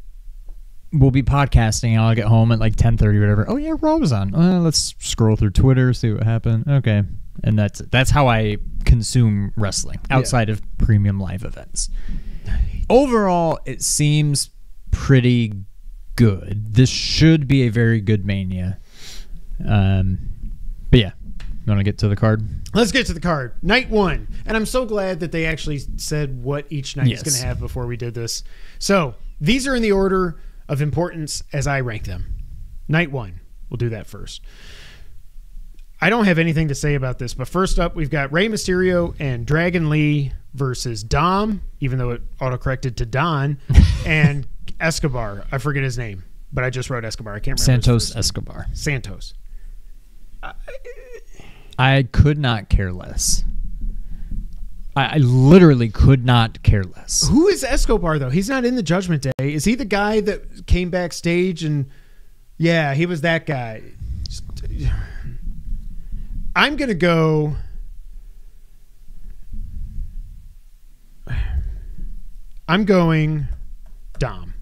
We'll be podcasting. and I'll get home at like ten thirty, whatever. Oh yeah, Raw was on. Uh, let's scroll through Twitter, see what happened. Okay, and that's that's how I consume wrestling outside of premium live events. Overall, it seems pretty good. This should be a very good Mania. Um, but yeah, you want to get to the card? Let's get to the card. Night one. And I'm so glad that they actually said what each night is going to have before we did this. So these are in the order of importance as I rank them. Night one. We'll do that first. I don't have anything to say about this, but first up, we've got Rey Mysterio and Dragon Lee versus Dom, even though it autocorrected to Don, and Escobar. I forget his name, but I just wrote Escobar. I can't remember. Santos. Escobar. Santos. Uh, I could not care less. I, I literally could not care less. Who is Escobar though? He's not in the Judgment Day. Is he the guy that came backstage and yeah, he was that guy. I'm gonna go. I'm going Dom.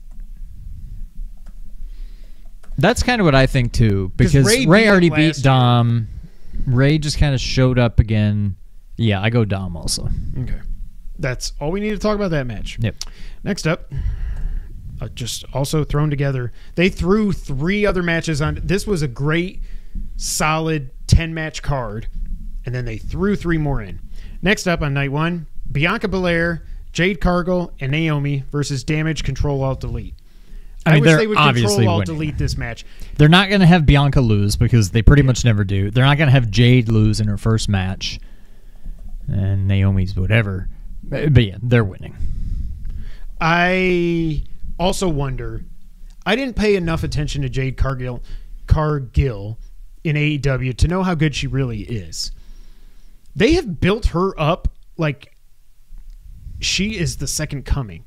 That's kind of what I think too, because Rey Rey, beat already beat year. Rey just kind of showed up again. Yeah, I go Dom also. Okay, that's all we need to talk about that match. Yep. Next up, uh, just also thrown together. They threw three other matches on. This was a great, solid ten match card, and then they threw three more in. Next up on night one, Bianca Belair, Jade Cargill, and Naomi versus Damage Control Alt Delete. I mean, wish they're would obviously control winning. Delete this match. They're not going to have Bianca lose because they pretty much never do. They're not going to have Jade lose in her first match, and Naomi's whatever. But, but yeah, they're winning. I also wonder. I didn't pay enough attention to Jade Cargill, Cargill in AEW to know how good she really is. They have built her up like she is the second coming.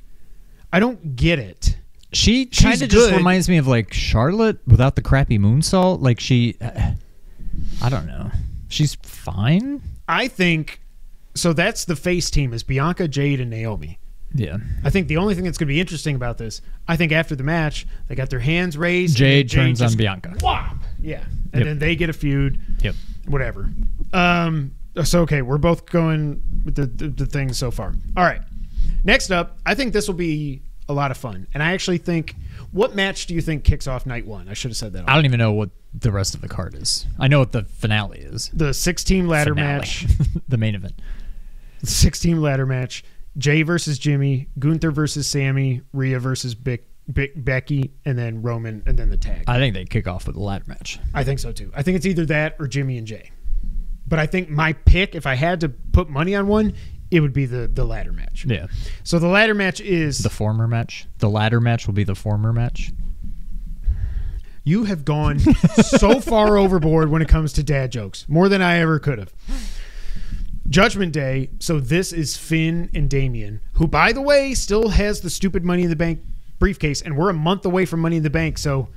I don't get it. She kind of just reminds me of like Charlotte without the crappy moonsault. Like she, I don't know. She's fine. I think so. That's the face team is Bianca, Jade, and Naomi. Yeah. I think the only thing that's going to be interesting about this, I think after the match, they got their hands raised. and Jade turns on Bianca. Whop! Yeah, and Yep. then they get a feud. Yep. whatever. Um, so okay, we're both going with the, the the things so far. All right. Next up, I think this will be a lot of fun, and I actually think. What match do you think kicks off night one? I should have said that. I don't even know what the rest of the card is. I know what the finale is. the six team ladder Finale. match. the main event. Six team ladder match. Jay versus Jimmy, Gunther versus Sami, Rhea versus Bick, Bick, Becky, and then Roman, and then the tag. I think they kick off with the ladder match. I think so too. I think it's either that or Jimmy and Jay. But I think my pick, if I had to put money on one, it would be the the ladder match. Yeah. So the ladder match is The former match. The ladder match will be the former match. you have gone so far overboard when it comes to dad jokes, more than I ever could have. Judgment Day. So this is Finn and Damien, who, by the way, still has the stupid Money in the Bank briefcase, and we're a month away from Money in the Bank. So,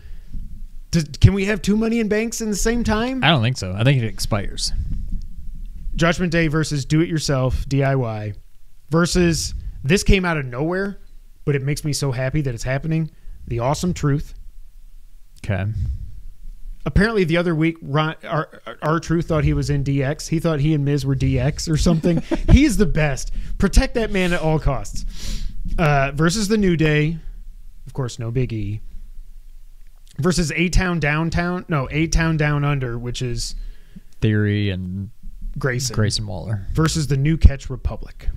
does, can we have two Money in Banks in the same time? I don't think so. I think it expires. Judgment Day versus Do It Yourself DIY versus this came out of nowhere, but it makes me so happy that it's happening. The Awesome Truth. Okay. apparently the other week, Ron, our, our Truth thought he was in DX. He thought he and Miz were DX or something. He's the best. Protect that man at all costs. Uh, versus the New Day, of course, no Big E. Versus A Town Downtown, no A Town Down Under, which is Theory and Grayson. Grayson Waller. versus the New Catch Republic,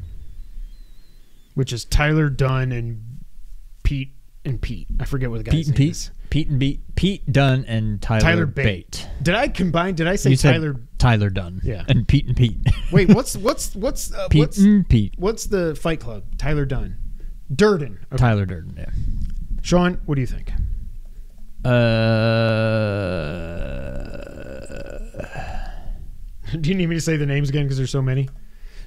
which is Tyler Dunn and Pete and Pete. I forget what the guy's Pete and Pete. is. Pete and Pete. Pete Dunne and Tyler, Tyler Bate. Bate. Did I combine? Did I say You Tyler? Tyler Dunn. Yeah. And Pete and Pete. Wait, what's what's what's uh, Pete what's and Pete. what's the Fight Club? Tyler Dunn, Durden. Okay. Tyler Durden. Yeah. Sean, what do you think? Uh, Do you need me to say the names again because there's so many?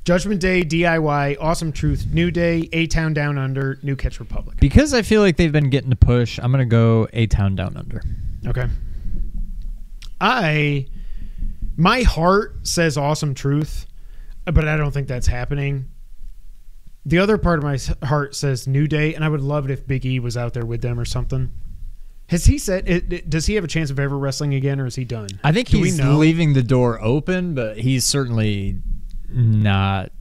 Judgment Day, DIY, Awesome Truth, New Day, A Town Down Under, New Catch Republic. because I feel like they've been getting the push, I'm gonna go A Town Down Under. Okay. I my heart says awesome truth, but I don't think that's happening. The other part of my heart says New Day, and I would love it if Big E was out there with them or something. Has he said? It, it- does he have a chance of ever wrestling again, or is he done? I think Do he's leaving the door open, but he's certainly not.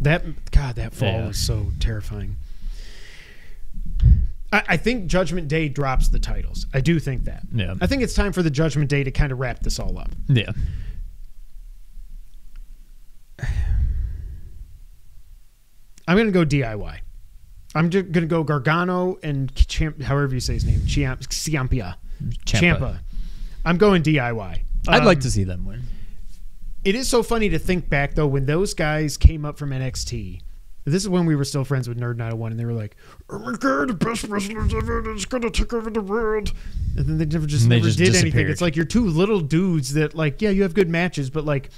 That God, that fall Yeah. was so terrifying. I, I think Judgment Day drops the titles. I do think that. Yeah. I think it's time for the Judgment Day to kind of wrap this all up. Yeah. I'm going to go DIY. I'm just going to go Gargano and Champ, however you say his name, Chiamp, Ciampia. Champa. I'm going DIY. I'd Um, like to see them win. It is so funny to think back though when those guys came up from NXT. This is when we were still friends with Nerd 901, and they were like, "Oh my god, the best wrestlers ever! It's gonna take over the world." And then they never just they never just did anything. It's like you're two little dudes that, like, yeah, you have good matches, but like,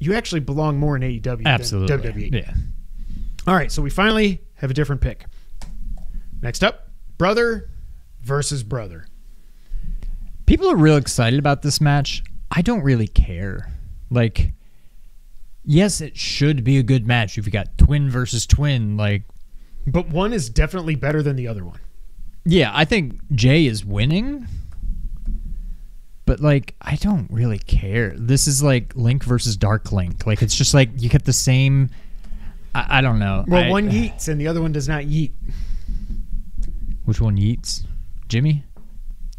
you actually belong more in AEW Absolutely. than WWE. Yeah. All right, so we finally have a different pick. Next up, brother versus brother. People are real excited about this match. I don't really care. Like, yes, it should be a good match. If you got twin versus twin, like, But one is definitely better than the other one. yeah, I think Jay is winning. But like, I don't really care. This is like Link versus Dark Link. Like, it's just like you get the same. I, I don't know. Well, I- one yeets and the other one does not yeet. Which one yeets? Jimmy?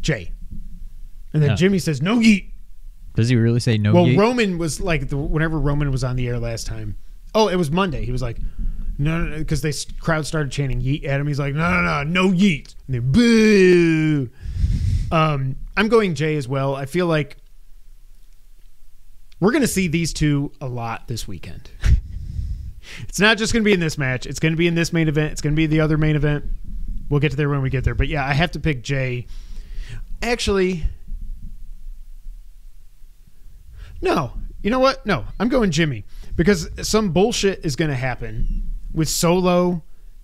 Jay. And then Yeah. Jimmy says, no yeet. Does he really say no? well, yeet? Roman was like, the, whenever Roman was on the air last time. Oh, it was Monday. He was like, no, no, because they crowd started chanting yeet at him. He's like, no, no, no, no yeet. And they boo. Um, I'm going Jay as well. I feel like we're going to see these two a lot this weekend. it's not just going to be in this match. It's going to be in this main event. It's going to be the other main event. We'll get to there when we get there. But yeah, I have to pick Jay. Actually, no. You know what? No, I'm going Jimmy because some bullshit is going to happen with Solo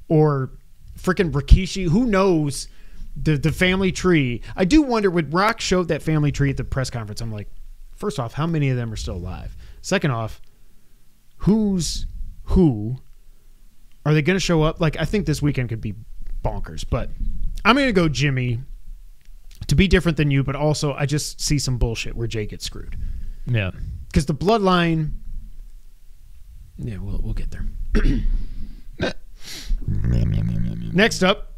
or freaking Rikishi. Who knows the the family tree? I do wonder when Rock showed that family tree at the press conference. I'm like, first off, how many of them are still alive? Second off, who's who? Are they going to show up? Like, I think this weekend could be bonkers, but I'm going to go Jimmy to be different than you, but also I just see some bullshit where Jay gets screwed Yeah. because the bloodline. Yeah, we'll we'll get there. Next up,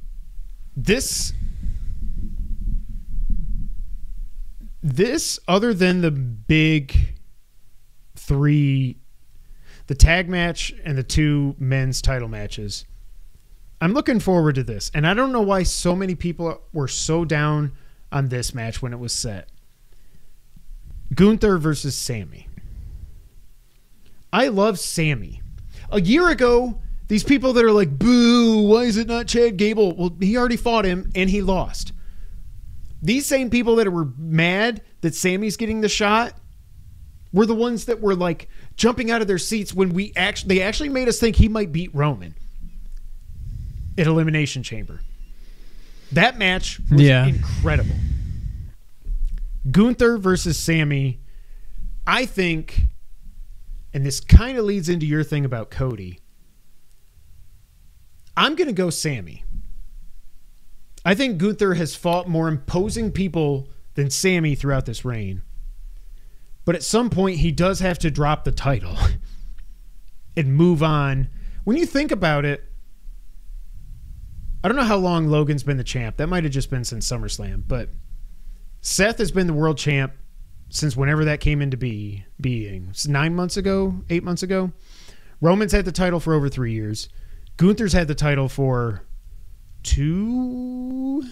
this this other than the big three, the tag match and the two men's title matches. I'm looking forward to this, and I don't know why so many people were so down on this match when it was set. Gunther versus Sami. I love Sami. A year ago, these people that are like, boo, why is it not Chad Gable? Well, he already fought him and he lost. These same people that were mad that Sami's getting the shot were the ones that were like jumping out of their seats when we actually they actually made us think he might beat Roman at Elimination Chamber. That match was Yeah. incredible. Gunther versus Sami, I think, and this kind of leads into your thing about Cody. I'm going to go Sami. I think Gunther has fought more imposing people than Sami throughout this reign. But at some point, he does have to drop the title and move on. When you think about it, I don't know how long Logan's been the champ. That might have just been since SummerSlam, but Seth has been the world champ since whenever that came into be being. It's nine months ago, eight months ago. Roman's had the title for over three years. Gunther's had the title for two.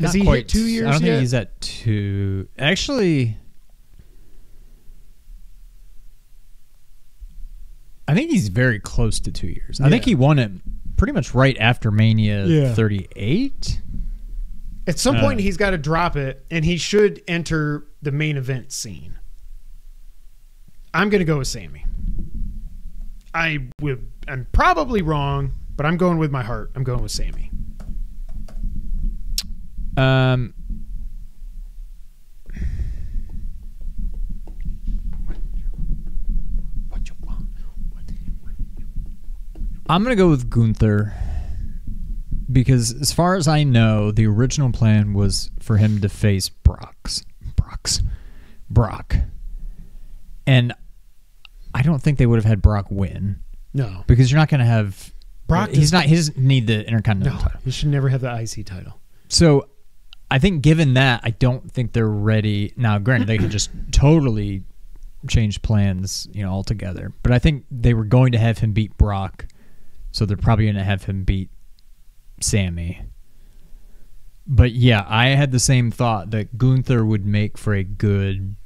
Has Not he quite hit two years I don't yet? think he's at two. Actually, I think he's very close to two years. I think he won it pretty much right after Mania Yeah. 38. At some point, Uh. he's got to drop it, and he should enter the main event scene. I'm going to go with Sami. I would. I'm probably wrong, but I'm going with my heart. I'm going with Sami. Um, I'm gonna go with Gunther because, as far as I know, the original plan was for him to face Brock's Brock's Brock, and I don't think they would have had Brock win No, because you're not gonna have Brock He's not. He doesn't need the Intercontinental no, title. he should never have the IC title. So I think given that, I don't think they're ready. Now, granted, they could just totally change plans, you know, altogether. But I think they were going to have him beat Brock, so they're probably going to have him beat Sami. But yeah, I had the same thought that Gunther would make for a good.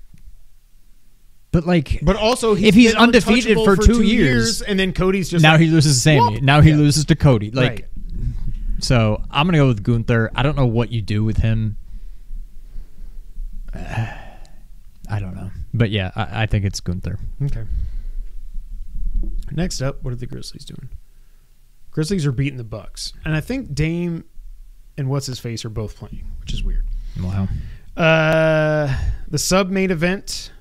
But like, But also, If he's undefeated untouchable for two years, and then Cody's just now like, he loses to Sami. Whoop. Now he Yeah. loses to Cody. Like, Right. so I'm gonna go with Gunther. I don't know what you do with him. I don't know, but yeah, I, I think it's Gunther. Okay. Next up, what are the Grizzlies doing? Grizzlies are beating the Bucks, and I think Dame and what's his face are both playing, which is weird. Wow. Uh, the sub main event,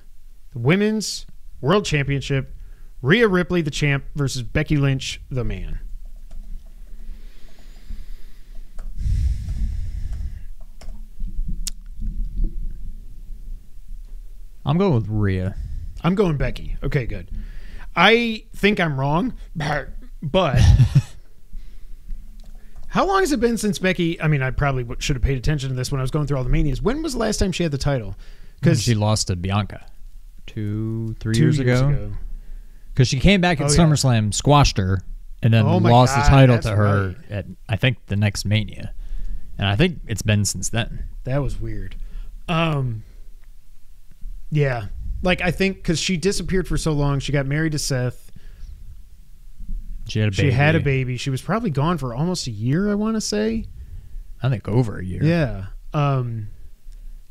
the women's world championship, Rhea Ripley, the champ, versus Becky Lynch, the man. I'm going with Rhea. I'm going Becky. Okay, good. I think I'm wrong, but, but how long has it been since Becky? I mean, I probably should have paid attention to this when I was going through all the manias. When was the last time she had the title? Because she lost to Bianca two, three two years, ago. Because she came back at Oh, yeah. SummerSlam, squashed her, and then Oh lost God, the title to her right. at I think the next Mania, and I think it's been since then. That was weird. Um, yeah, like I think because she disappeared for so long, she got married to Seth. She had a She baby. had a baby. She was probably gone for almost a year. I want to say. I think over a year. Yeah. Um,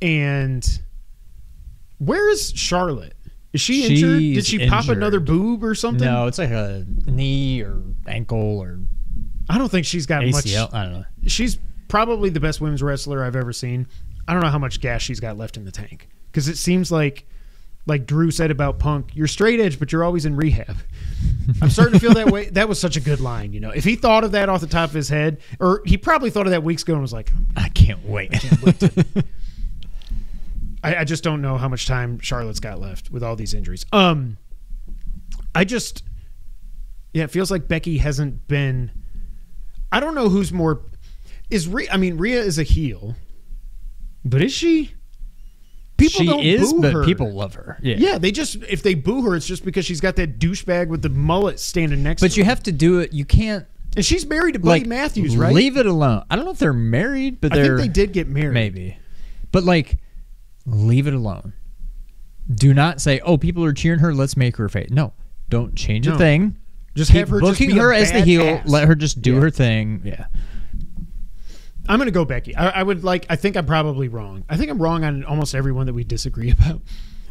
and where is Charlotte? Is she injured? Did She's she pop another boob or something? No, it's like a knee or ankle or I don't think she's got ACL. much. I don't know. She's probably the best women's wrestler I've ever seen. I don't know how much gas she's got left in the tank because it seems like, like Drew said about Punk, you're straight edge, but you're always in rehab. I'm starting to feel that way. That was such a good line, you know. If he thought of that off the top of his head, or he probably thought of that weeks ago and was like, I can't wait. I, I just don't know how much time Charlotte's got left with all these injuries. Um, I just, yeah, it feels like Becky hasn't been. I don't know who's more. Is Rhea? I mean, Rhea is a heel, but is she? People she don't is, boo but her. people love her. Yeah. Yeah, they just if they boo her, it's just because she's got that douchebag with the mullet standing next. But to But you her. have to do it. You can't and she's married to Buddy like Matthews, right? Leave it alone. I don't know if they're married, but I they're think they did get married. maybe. But like, leave it alone. Do not say, "Oh, people are cheering her. Let's make her face." No, don't change a thing. Just Keep have her just booking her as the heel. badass. Let her just do Yeah. her thing. Yeah. I'm going to go Becky. I, I would like. I think I'm probably wrong. I think I'm wrong on almost everyone that we disagree about.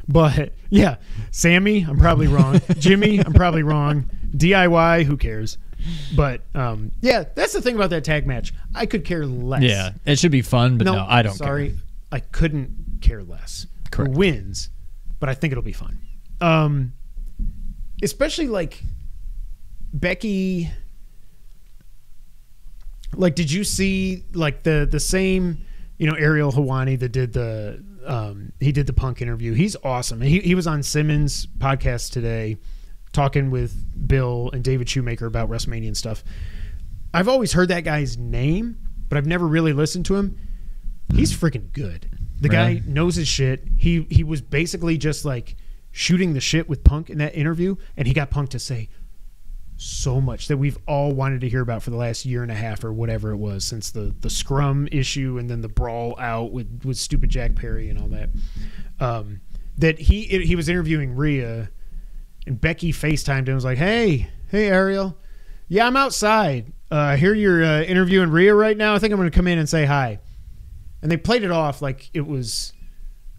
But yeah, Sami, I'm probably wrong. Jimmy, I'm probably wrong. DIY, who cares? But um, yeah, that's the thing about that tag match. I could care less. Yeah. It should be fun, but no, I don't. Sorry, Care. I couldn't care less. Correct. Who wins? But I think it'll be fun. Um, especially like Becky. Like, did you see like the the same you know Ariel Helwani that did the um, he did the Punk interview. He's awesome. He he was on Simmons podcast today, talking with Bill and David Shoemaker about WrestleMania and stuff. I've always heard that guy's name, but I've never really listened to him. He's freaking good. The Really? guy knows his shit. He he was basically just like shooting the shit with Punk in that interview, and he got Punk to say so much that we've all wanted to hear about for the last year and a half or whatever it was since the the scrum issue and then the brawl out with with stupid Jack Perry and all that. Um, that he he was interviewing Rhea, and Becky FaceTimed him and was like, "Hey, hey Ariel, yeah, I'm outside. Uh, I hear you're uh, interviewing Rhea right now. I think I'm going to come in and say hi." And they played it off like it was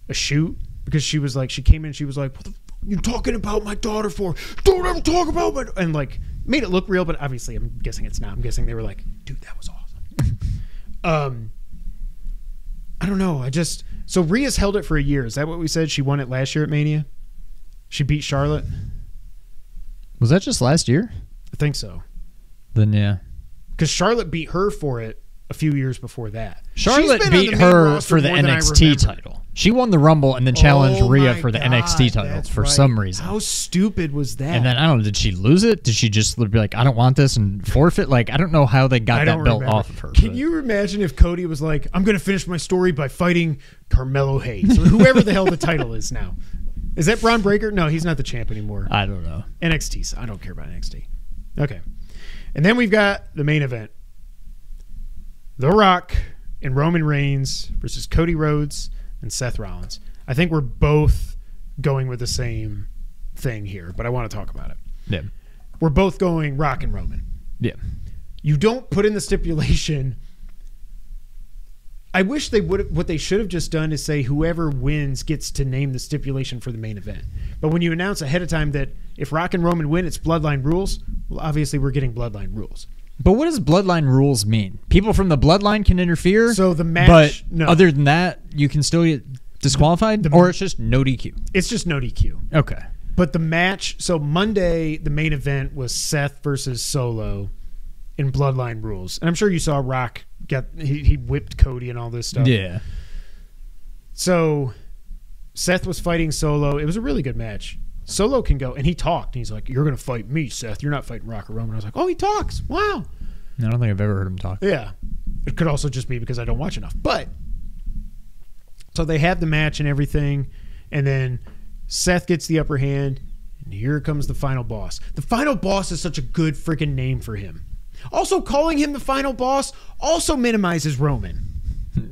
a shoot because she was like, she came in, she was like, "What the f- you talking about my daughter for? Don't ever talk about my," and like made it look real, but obviously I'm guessing it's not. I'm guessing they were like, "Dude, that was awesome." um, I don't know. I just so Rhea's held it for a year. Is that what we said? She won it last year at Mania. She beat Charlotte. Was that just last year? I think so. Then yeah. Because Charlotte beat her for it a few years before that. Charlotte beat her for the more than I NXT title. She won the Rumble and then challenged Oh Rhea for the God, NXT title for right. some reason. How stupid was that? and then I don't know, did she lose it? Did she just be like, I don't want this and forfeit? Like I don't know how they got I that belt remember. off of her. Can but- you imagine if Cody was like, "I'm going to finish my story by fighting Carmelo Hayes or whoever the hell the title is now"? Is that Bron Breakker? No, he's not the champ anymore. I don't know. NXT. So I don't care about NXT. Okay. And then we've got the main event The Rock and Roman Reigns versus Cody Rhodes and Seth Rollins. I think we're both going with the same thing here, but I want to talk about it. Yeah. We're both going Rock and Roman. Yeah. You don't put in the stipulation. I wish they would. What they should have just done is say whoever wins gets to name the stipulation for the main event. But when you announce ahead of time that if Rock and Roman win, it's Bloodline rules. Well, obviously we're getting Bloodline rules. But what does bloodline rules mean? People from the bloodline can interfere. So the match- but no. other than that, you can still get disqualified, The- or it's just no DQ. It's just no DQ. Okay. But the match. So Monday, the main event was Seth versus Solo in Bloodline rules, and I'm sure you saw Rock get he, he whipped Cody and all this stuff. Yeah. So Seth was fighting Solo. It was a really good match. Solo can go, and he talked. And he's like, "You're going to fight me, Seth. You're not fighting Rock or Roman." I was like, "Oh, he talks. Wow." I don't think I've ever heard him talk. Yeah. It could also just be because I don't watch enough. But so they have the match and everything, and then Seth gets the upper hand, and here comes the final boss. The final boss is such a good freaking name for him. Also, calling him the final boss also minimizes Roman.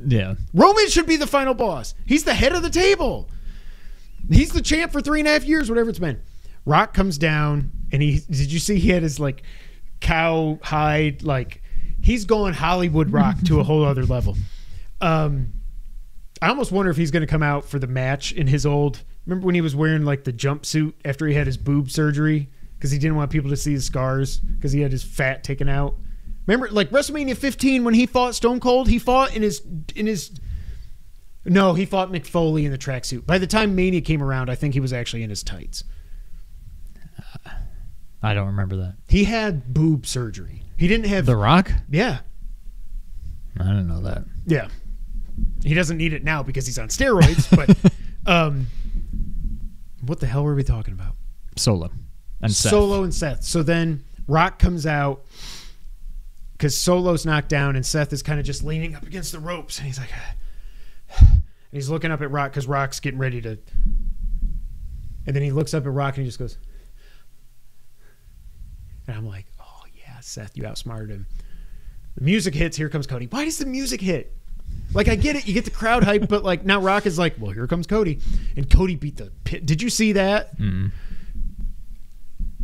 Yeah. Roman should be the final boss. He's the head of the table. He's the champ for three and a half years, whatever it's been. Rock comes down, and he did you see he had his like cow hide like he's going Hollywood Rock to a whole other level. Um, I almost wonder if he's going to come out for the match in his old. Remember when he was wearing like the jumpsuit after he had his boob surgery because he didn't want people to see his scars because he had his fat taken out. Remember, like WrestleMania 15 when he fought Stone Cold, he fought in his in his. No, he fought Mick Foley in the tracksuit. By the time Mania came around, I think he was actually in his tights. I don't remember that. He had boob surgery. He didn't have. The Rock? yeah, I didn't know that. yeah. He doesn't need it now because he's on steroids. but um, what the hell were we talking about? Solo. And Seth. Solo and Seth. So then Rock comes out because Solo's knocked down and Seth is kind of just leaning up against the ropes and he's like, and he's looking up at Rock because Rock's getting ready to. And then he looks up at Rock and he just goes, and I'm like, oh yeah, Seth, you outsmarted him. The music hits. Here comes Cody. Why does the music hit? Like I get it, you get the crowd hype, but like now Rock is like, well, here comes Cody, and Cody beat the pit. Did you see that? Mm.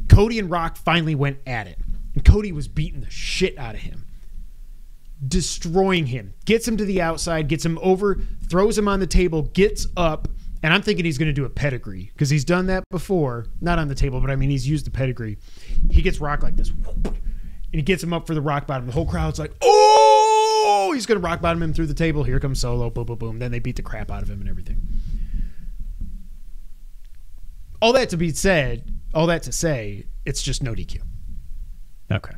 Cody and Rock finally went at it. And Cody was beating the shit out of him. Destroying him. Gets him to the outside, gets him over, throws him on the table, gets up, and I'm thinking he's going to do a pedigree because he's done that before. Not on the table, but I mean, he's used the pedigree. He gets Rock like this. And he gets him up for the rock bottom. The whole crowd's like, oh, he's going to rock bottom him through the table. Here comes Solo. Boom, boom, boom. Then they beat the crap out of him and everything. All that to be said, all that to say, it's just no DQ. Okay.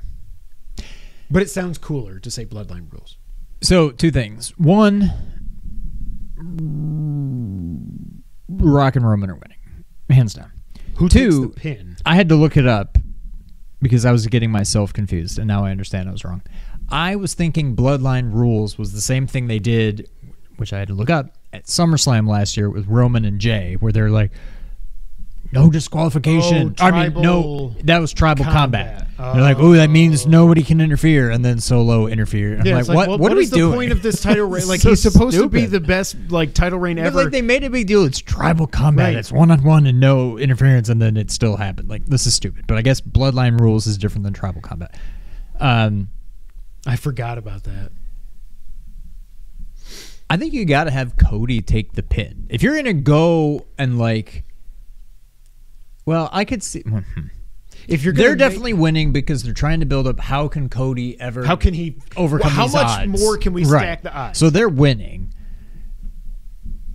But it sounds cooler to say bloodline rules. So two things. One, Rock and Roman are winning, hands down. Who Two- takes the pin? I had to look it up because I was getting myself confused, and now I understand I was wrong. I was thinking Bloodline Rules was the same thing they did, which I had to look up at SummerSlam last year with Roman and Jay, where they're like, no disqualification. Oh, I mean, no, that was tribal combat. combat. They're like, oh, that means nobody can interfere, and then Solo interfered. I'm Yeah, like, like, what? well, what are we the doing? point of this title reign? Like So he's supposed to be the best like title reign ever. like they made a big deal. It's tribal combat. Right. It's one on one and no interference, and then it still happened. Like this is stupid. But I guess bloodline rules is different than tribal combat. Um, I forgot about that. I think you got to have Cody take the pin if you're gonna go and like. Well, I could see. hmm. If you're They're make- definitely winning because they're trying to build up. How can Cody ever? how can he overcome How these much odds. more can we Right. stack the odds? So they're winning.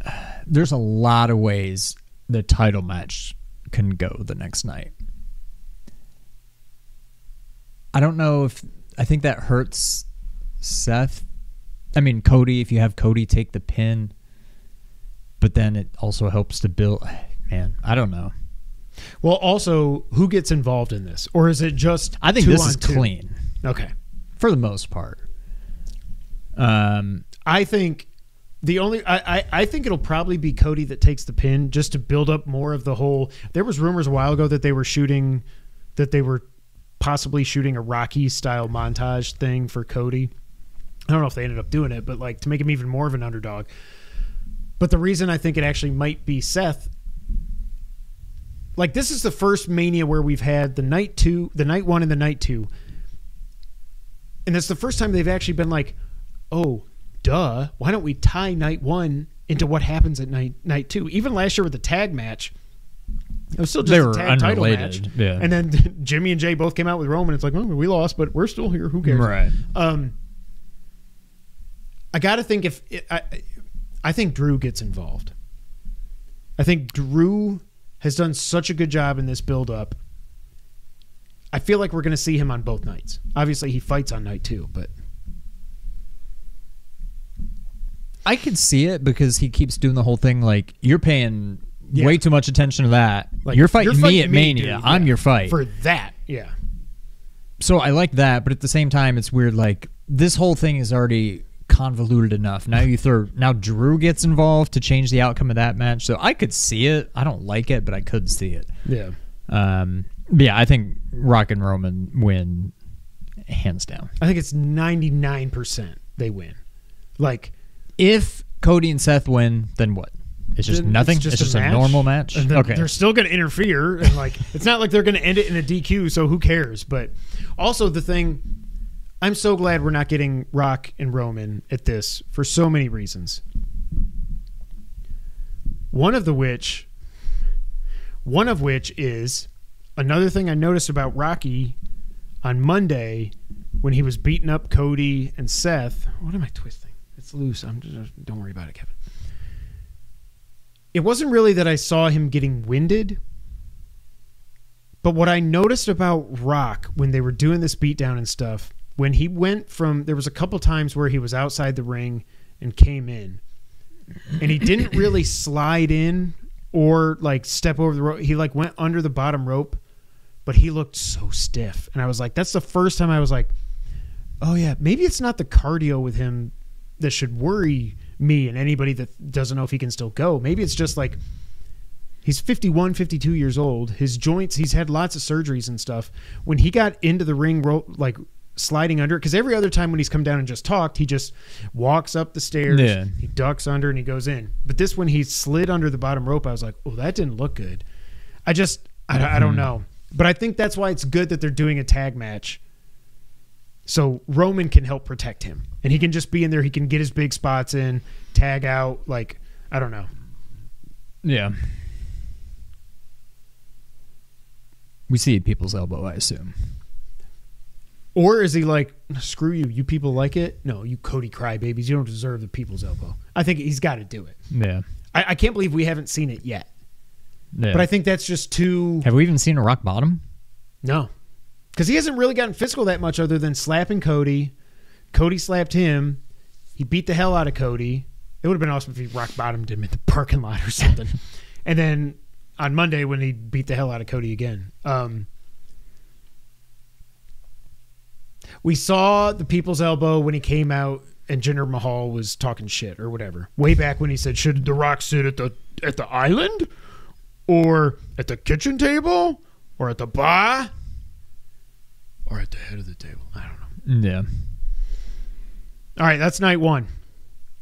There's a lot of ways the title match can go the next night. I don't know if I think that hurts Seth. I mean Cody if you have Cody take the pin, but then it also helps to build. Man, I don't know. Well, also who gets involved in this, or is it just? I think this on is two? clean Okay, for the most part. Um, I think the only I, I I think it'll probably be Cody that takes the pin just to build up more of the whole. There was rumors a while ago that they were shooting, that they were possibly shooting a Rocky style montage thing for Cody. I don't know if they ended up doing it, but like to make him even more of an underdog. But the reason I think it actually might be Seth, like this is the first Mania where we've had the night two, the night one, and the night two, and it's the first time they've actually been like, oh, duh, why don't we tie night one into what happens at night night two? Even last year with the tag match, it was still just They a were tag title unrelated, match. yeah. And then Jimmy and Jay both came out with Roman. And it's like, oh, we lost, but we're still here. Who cares? right. Um, I got to think if I, I think Drew gets involved. I think Drew has done such a good job in this build up. I feel like we're going to see him on both nights. Obviously, he fights on night two, but I could see it because he keeps doing the whole thing like you're paying Yeah. way too much attention to that. like you're fighting, me at me, Mania. dude. I'm Yeah. your fight. for that. Yeah, so I like that, but at the same time, it's weird. Like this whole thing is already convoluted enough. Now you throw now Drew gets involved to change the outcome of that match. So I could see it. I don't like it, but I could see it. yeah. Um, but yeah, I think Rock and Roman win hands down. I think it's ninety nine percent they win. Like If Cody and Seth win, then what? It's just nothing. It's It's just, a, a, normal match. And okay. They're still going to interfere, and like it's not like they're going to end it in a DQ. So who cares? But also the thing, I'm so glad we're not getting Rock and Roman at this for so many reasons. One of the which, one of which is another thing I noticed about Rocky on Monday when he was beating up Cody and Seth. What am I twisting? It's loose. I'm just, don't worry about it, Kevin it wasn't really that I saw him getting winded, but what I noticed about Rock when they were doing this beatdown and stuff, when he went from there was a couple times where he was outside the ring and came in, and he didn't really slide in or like step over the rope. He like went under the bottom rope, but he looked so stiff, and I was like, that's the first time I was like, oh yeah, maybe it's not the cardio with him that should worry me and anybody that doesn't know if he can still go. Maybe it's just like he's 51, 52 years old. His joints, he's had lots of surgeries and stuff. When he got into the ring, rope, like sliding under it, because every other time when he's come down and just talked, he just walks up the stairs, Yeah. he ducks under, and he goes in. But this, one, he slid under the bottom rope, I was like, oh, that didn't look good. I just, I, I don't mm-hmm. know. But I think that's why it's good that they're doing a tag match so Roman can help protect him, and he can just be in there. He can get his big spots in, tag out. Like I don't know. yeah. We see people's elbow, I assume. Or is he like, screw you, you people like it? No, you Cody crybabies, you don't deserve the people's elbow. I think he's got to do it. Yeah. I, I can't believe we haven't seen it yet. Yeah. But I think that's just too Have we even seen a rock bottom? no, because he hasn't really gotten physical that much, other than slapping Cody. Cody slapped him. He beat the hell out of Cody. It would have been awesome if he rock bottomed him in the parking lot or something. and then on Monday when he beat the hell out of Cody again. Um, we saw the people's elbow when he came out and Jinder Mahal was talking shit or whatever. Way back when he said, "Should The Rock sit at the at the island, or at the kitchen table, or at the bar, or at the head of the table?" I don't know. Yeah. All right, that's night one.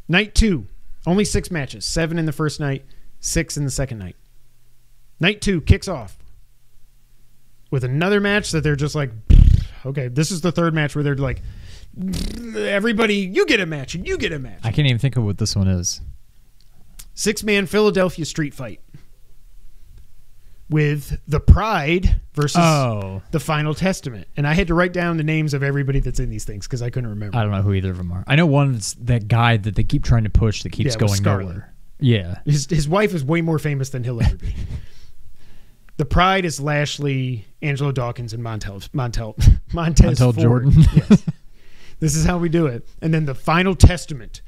Night two, only six matches. Seven in the first night, six in the second night. Night two kicks off with another match that they're just like, okay, this is the third match where they're like, everybody, you get a match and you get a match. I can't even think of what this one is. Six man Philadelphia street fight with the Pride versus Oh. the Final Testament. And I had to write down the names of everybody that's in these things because I couldn't remember. I don't know who either of them are. I know one's that guy that they keep trying to push that keeps Yeah, going nowhere. Yeah. His his wife is way more famous than he'll ever be. the Pride is Lashley, Angelo Dawkins, and Montel Montel Montez Montel Ford. Jordan. yes. This is how we do it. And then the Final Testament,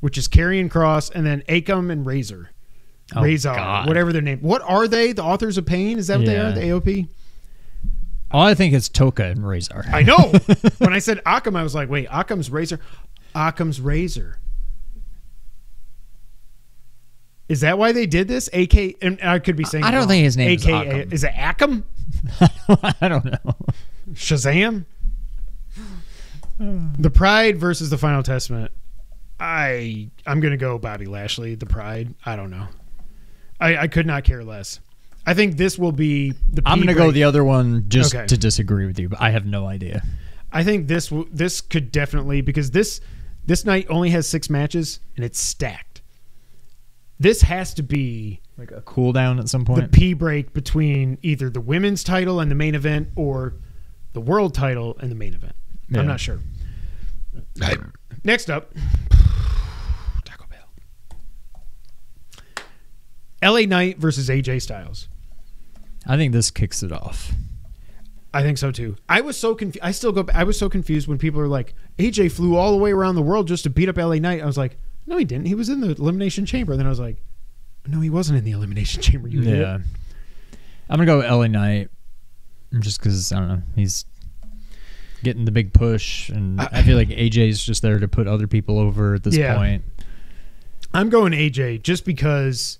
which is Karrion Kross, and then Akam and Razor. Oh, Razor, God. whatever their name. What are they? The authors of pain? Is that what Yeah. they are? The AOP? All I think is Toka and Razor. I know. when I said Akam, I was like, wait, Akam's Razor? Akam's Razor. Is that why they did this? AK, and I could be saying. I don't think his name is AKA, Is it Akam? I don't know. Shazam? the Pride versus the Final Testament. I I'm gonna go Bobby Lashley. The Pride. I don't know. I I could not care less. I think this will be the. I'm going to go the other one just Okay. to disagree with you, but I have no idea. I think this w- this could definitely because this this night only has six matches and it's stacked. This has to be Like a cooldown at some point. the point. P break between either the women's title and the main event or the world title and the main event. Yeah. I'm not sure. Next up, Taco Bell. LA Knight versus AJ Styles. I think this kicks it off. I think so too. I was so confused. I still go. I was so confused when people are like, "AJ flew all the way around the world just to beat up LA Knight." I was like, "No, he didn't. He was in the elimination chamber." And then I was like, "No, he wasn't in the elimination chamber." You idiot." Yeah. I'm going to go LA Knight just because, I don't know, he's getting the big push, and I- I, feel like AJ's just there to put other people over at this Yeah. point. I'm going AJ just because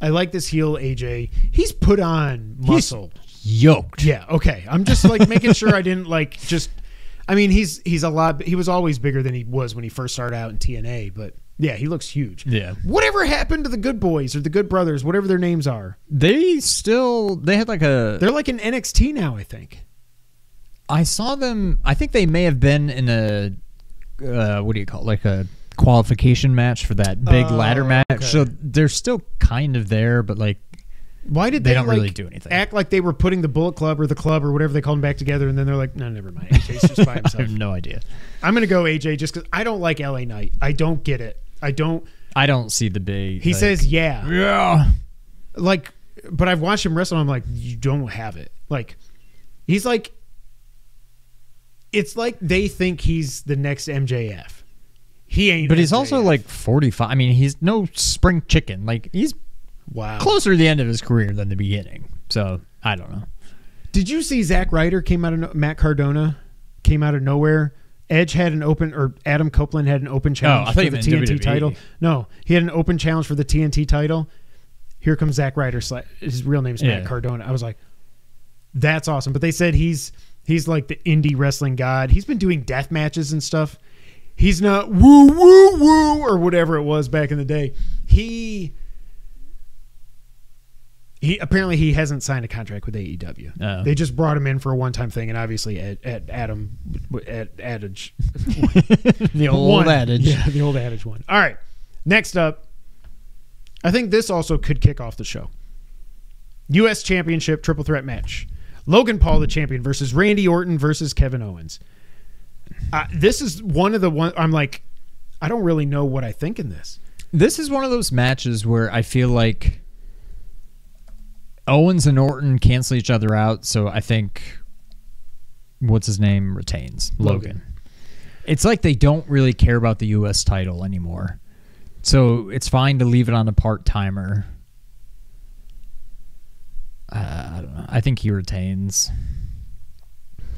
I like this heel AJ. He's put on muscle. Yoked. Yeah, okay. I'm just like making sure I didn't like just. I mean, he's he's a lot. He was always bigger than he was when he first started out in TNA. But yeah, he looks huge. Yeah. Whatever happened to the Good Boys or the Good Brothers, whatever their names are? They still, they had like a, They're like in NXT now. I think. I saw them. I think they may have been in a uh, what do you call it? like a qualification match for that big Oh, ladder match. okay. So they're still kind of there, but like Why did They they, don't like, really do anything. Act like they were putting the Bullet Club or the Club or whatever they called them back together, and then they're like, no, never mind. AJ's just by himself. I have no idea. I'm gonna go AJ just because I don't like LA Knight. I don't get it. I don't. I don't see the big. He like- says yeah, yeah. like, but I've watched him wrestle. and I'm like, you don't have it. Like, he's like, it's like they think he's the next MJF. He ain't. But he's also like 45. I mean, he's no spring chicken. Like he's wow. closer to the end of his career than the beginning. So I don't know. Did you see Zack Ryder came out of no- Matt Cardona came out of nowhere? Edge had an open, or Adam Copeland had an open oh, challenge Oh, for the TNT WWE. title. No, he had an open challenge for the TNT title. Here comes Zack Ryder. His real name's Matt Yeah. Cardona. I was like, that's awesome. But they said he's he's like the indie wrestling god. He's been doing death matches and stuff. He's not woo woo woo or whatever it was back in the day. He he apparently he hasn't signed a contract with AEW. Oh. They just brought him in for a one time thing, and obviously at, at Adam at adage the old one. adage. Yeah, the old adage one. All right. Next up, I think this also could kick off the show. U.S. Championship triple threat match. Logan Paul, the champion, versus Randy Orton versus Kevin Owens. Uh, this is one of the one. I'm like, I don't really know what I think in this. This is one of those matches where I feel like Owens and Orton cancel each other out. So I think what's his name retains Logan. Logan. It's like they don't really care about the U.S. title anymore. So it's fine to leave it on a part timer. Uh, I don't know. I think he retains.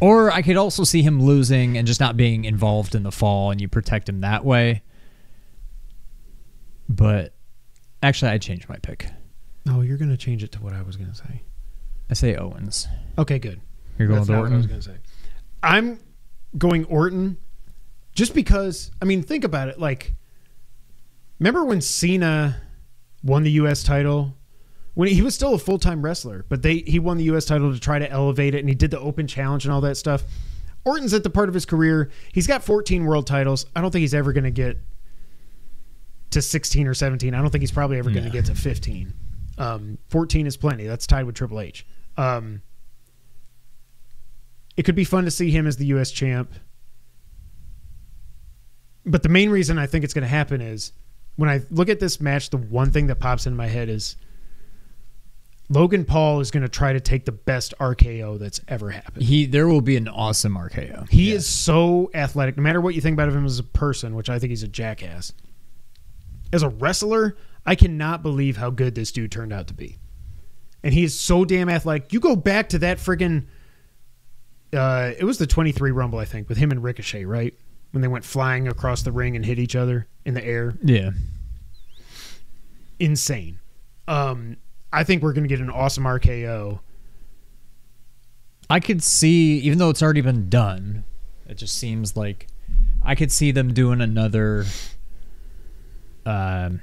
Or I could also see him losing and just not being involved in the fall, and you protect him that way. But actually, I changed my pick. No, you're going to change it to what I was going to say. I say Owens. Okay, good. You're going That's not what I was going to say. I'm going Orton just because, I mean, think about it. Like, remember when Cena won the U.S. title? When he was still a full time wrestler, but they he won the U.S. title to try to elevate it, and he did the Open Challenge and all that stuff. Orton's at the part of his career. He's got 14 world titles. I don't think he's ever going to get to 16 or 17. I don't think he's probably ever going to Yeah. get to 15. Um, 14 is plenty. That's tied with Triple H. Um, it could be fun to see him as the U.S. champ. But the main reason I think it's going to happen is when I look at this match, the one thing that pops into my head is Logan Paul is going to try to take the best RKO that's ever happened. He there will be an awesome RKO. He Yeah. is so athletic. No matter what you think about him as a person, which I think he's a jackass. As a wrestler, I cannot believe how good this dude turned out to be. And he is so damn athletic. You go back to that friggin' uh it was the 23 Rumble, I think, with him and Ricochet, right? When they went flying across the ring and hit each other in the air. Yeah. Insane. Um I think we're gonna get an awesome RKO. I could see, even though it's already been done, it just seems like I could see them doing another. Um,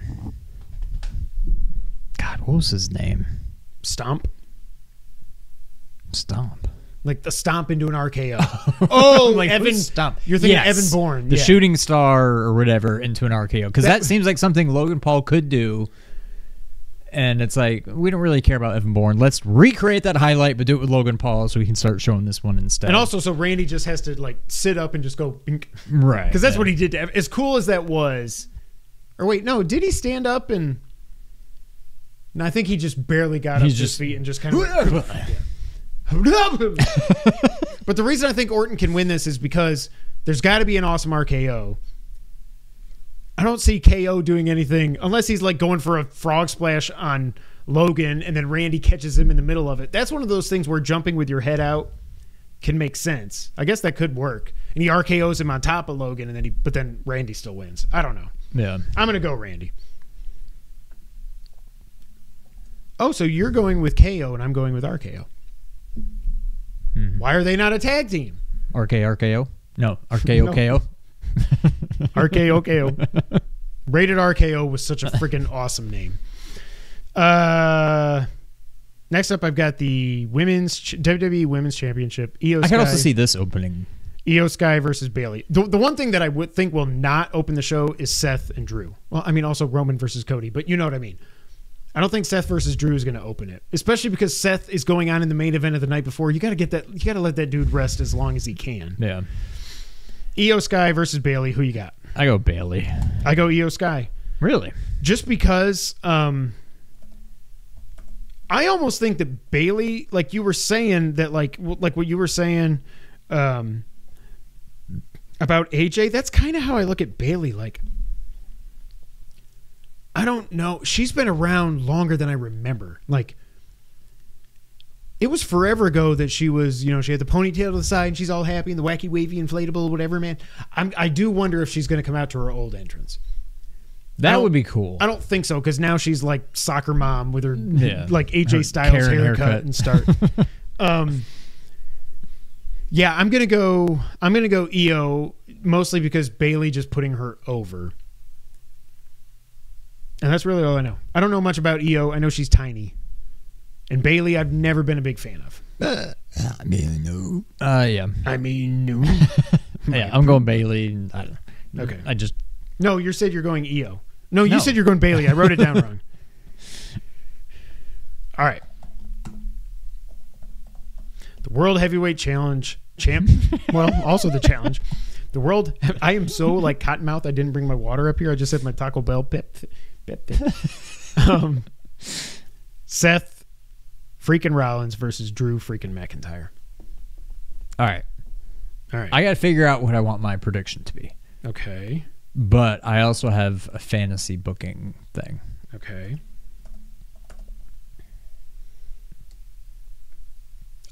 God, what was his name? Stomp. Stomp. Like the stomp into an RKO. oh, Like, Evan Stomp. You're thinking Yes. Evan Bourne. the yeah. shooting star or whatever, into an RKO because That- that, seems like something Logan Paul could do. And it's like we don't really care about Evan Bourne. Let's recreate that highlight, but do it with Logan Paul, so we can start showing this one instead. And also, so Randy just has to like sit up and just go because right? Because that's what he did. To, Ev- as cool as that was, or wait, no, did he stand up and? No, I think he just barely got He's up to his feet and just kind of. but the reason I think Orton can win this is because there's got to be an awesome RKO. I don't see KO doing anything unless he's like going for a frog splash on Logan and then Randy catches him in the middle of it. That's one of those things where jumping with your head out can make sense. I guess that could work. And he RKO's him on top of Logan and then he but then Randy still wins. I don't know. yeah. I'm going to go Randy. Oh, so you're going with KO and I'm going with RKO. Mhm. Why are they not a tag team? RK RKO? No, RKO No. KO. RKO KO. Rated RKO was such a freaking awesome name. Uh, next up, I've got the women's WWE Women's Championship. IYO I Sky, can also see this opening. IYO Sky versus Bayley. The, the one thing that I would think will not open the show is Seth and Drew. Well, I mean also Roman versus Cody, but you know what I mean. I don't think Seth versus Drew is going to open it, especially because Seth is going on in the main event of the night before. You got to get that. You got to let that dude rest as long as he can. Yeah. IYO Sky versus Bayley. Who you got? I go Bayley. I go IYO Sky. Really? just because um I almost think that Bayley like you were saying that like like what you were saying um about AJ that's kind of how I look at Bayley like I don't know she's been around longer than I remember like it was forever ago that she was, you know, she had the ponytail to the side and she's all happy and the wacky wavy inflatable whatever, man. I'm I do wonder if she's going to come out to her old entrance. That would be cool. I don't think so because now she's like soccer mom with her Yeah. like AJ Her Styles Karen haircut, haircut. and start. um, yeah, I'm gonna go. I'm gonna go IYO mostly because Bayley just putting her over, and that's really all I know. I don't know much about IYO. I know she's tiny, and Bayley I've never been a big fan of. I mean, no. Uh, yeah. I mean, no. Yeah, I'm going Bayley. and I. Okay. I just no, you said you're going IYO. No, you No. said you're going Bayley. I wrote it down wrong. All right. The World Heavyweight Challenge champ. well, also the challenge. The world. I am so like cottonmouth. I didn't bring my water up here. I just had my Taco Bell pip. um, Seth freaking Rollins versus Drew freaking McIntyre. all right. All right. I got to figure out what I want my prediction to be. okay. but I also have a fantasy booking thing. Okay.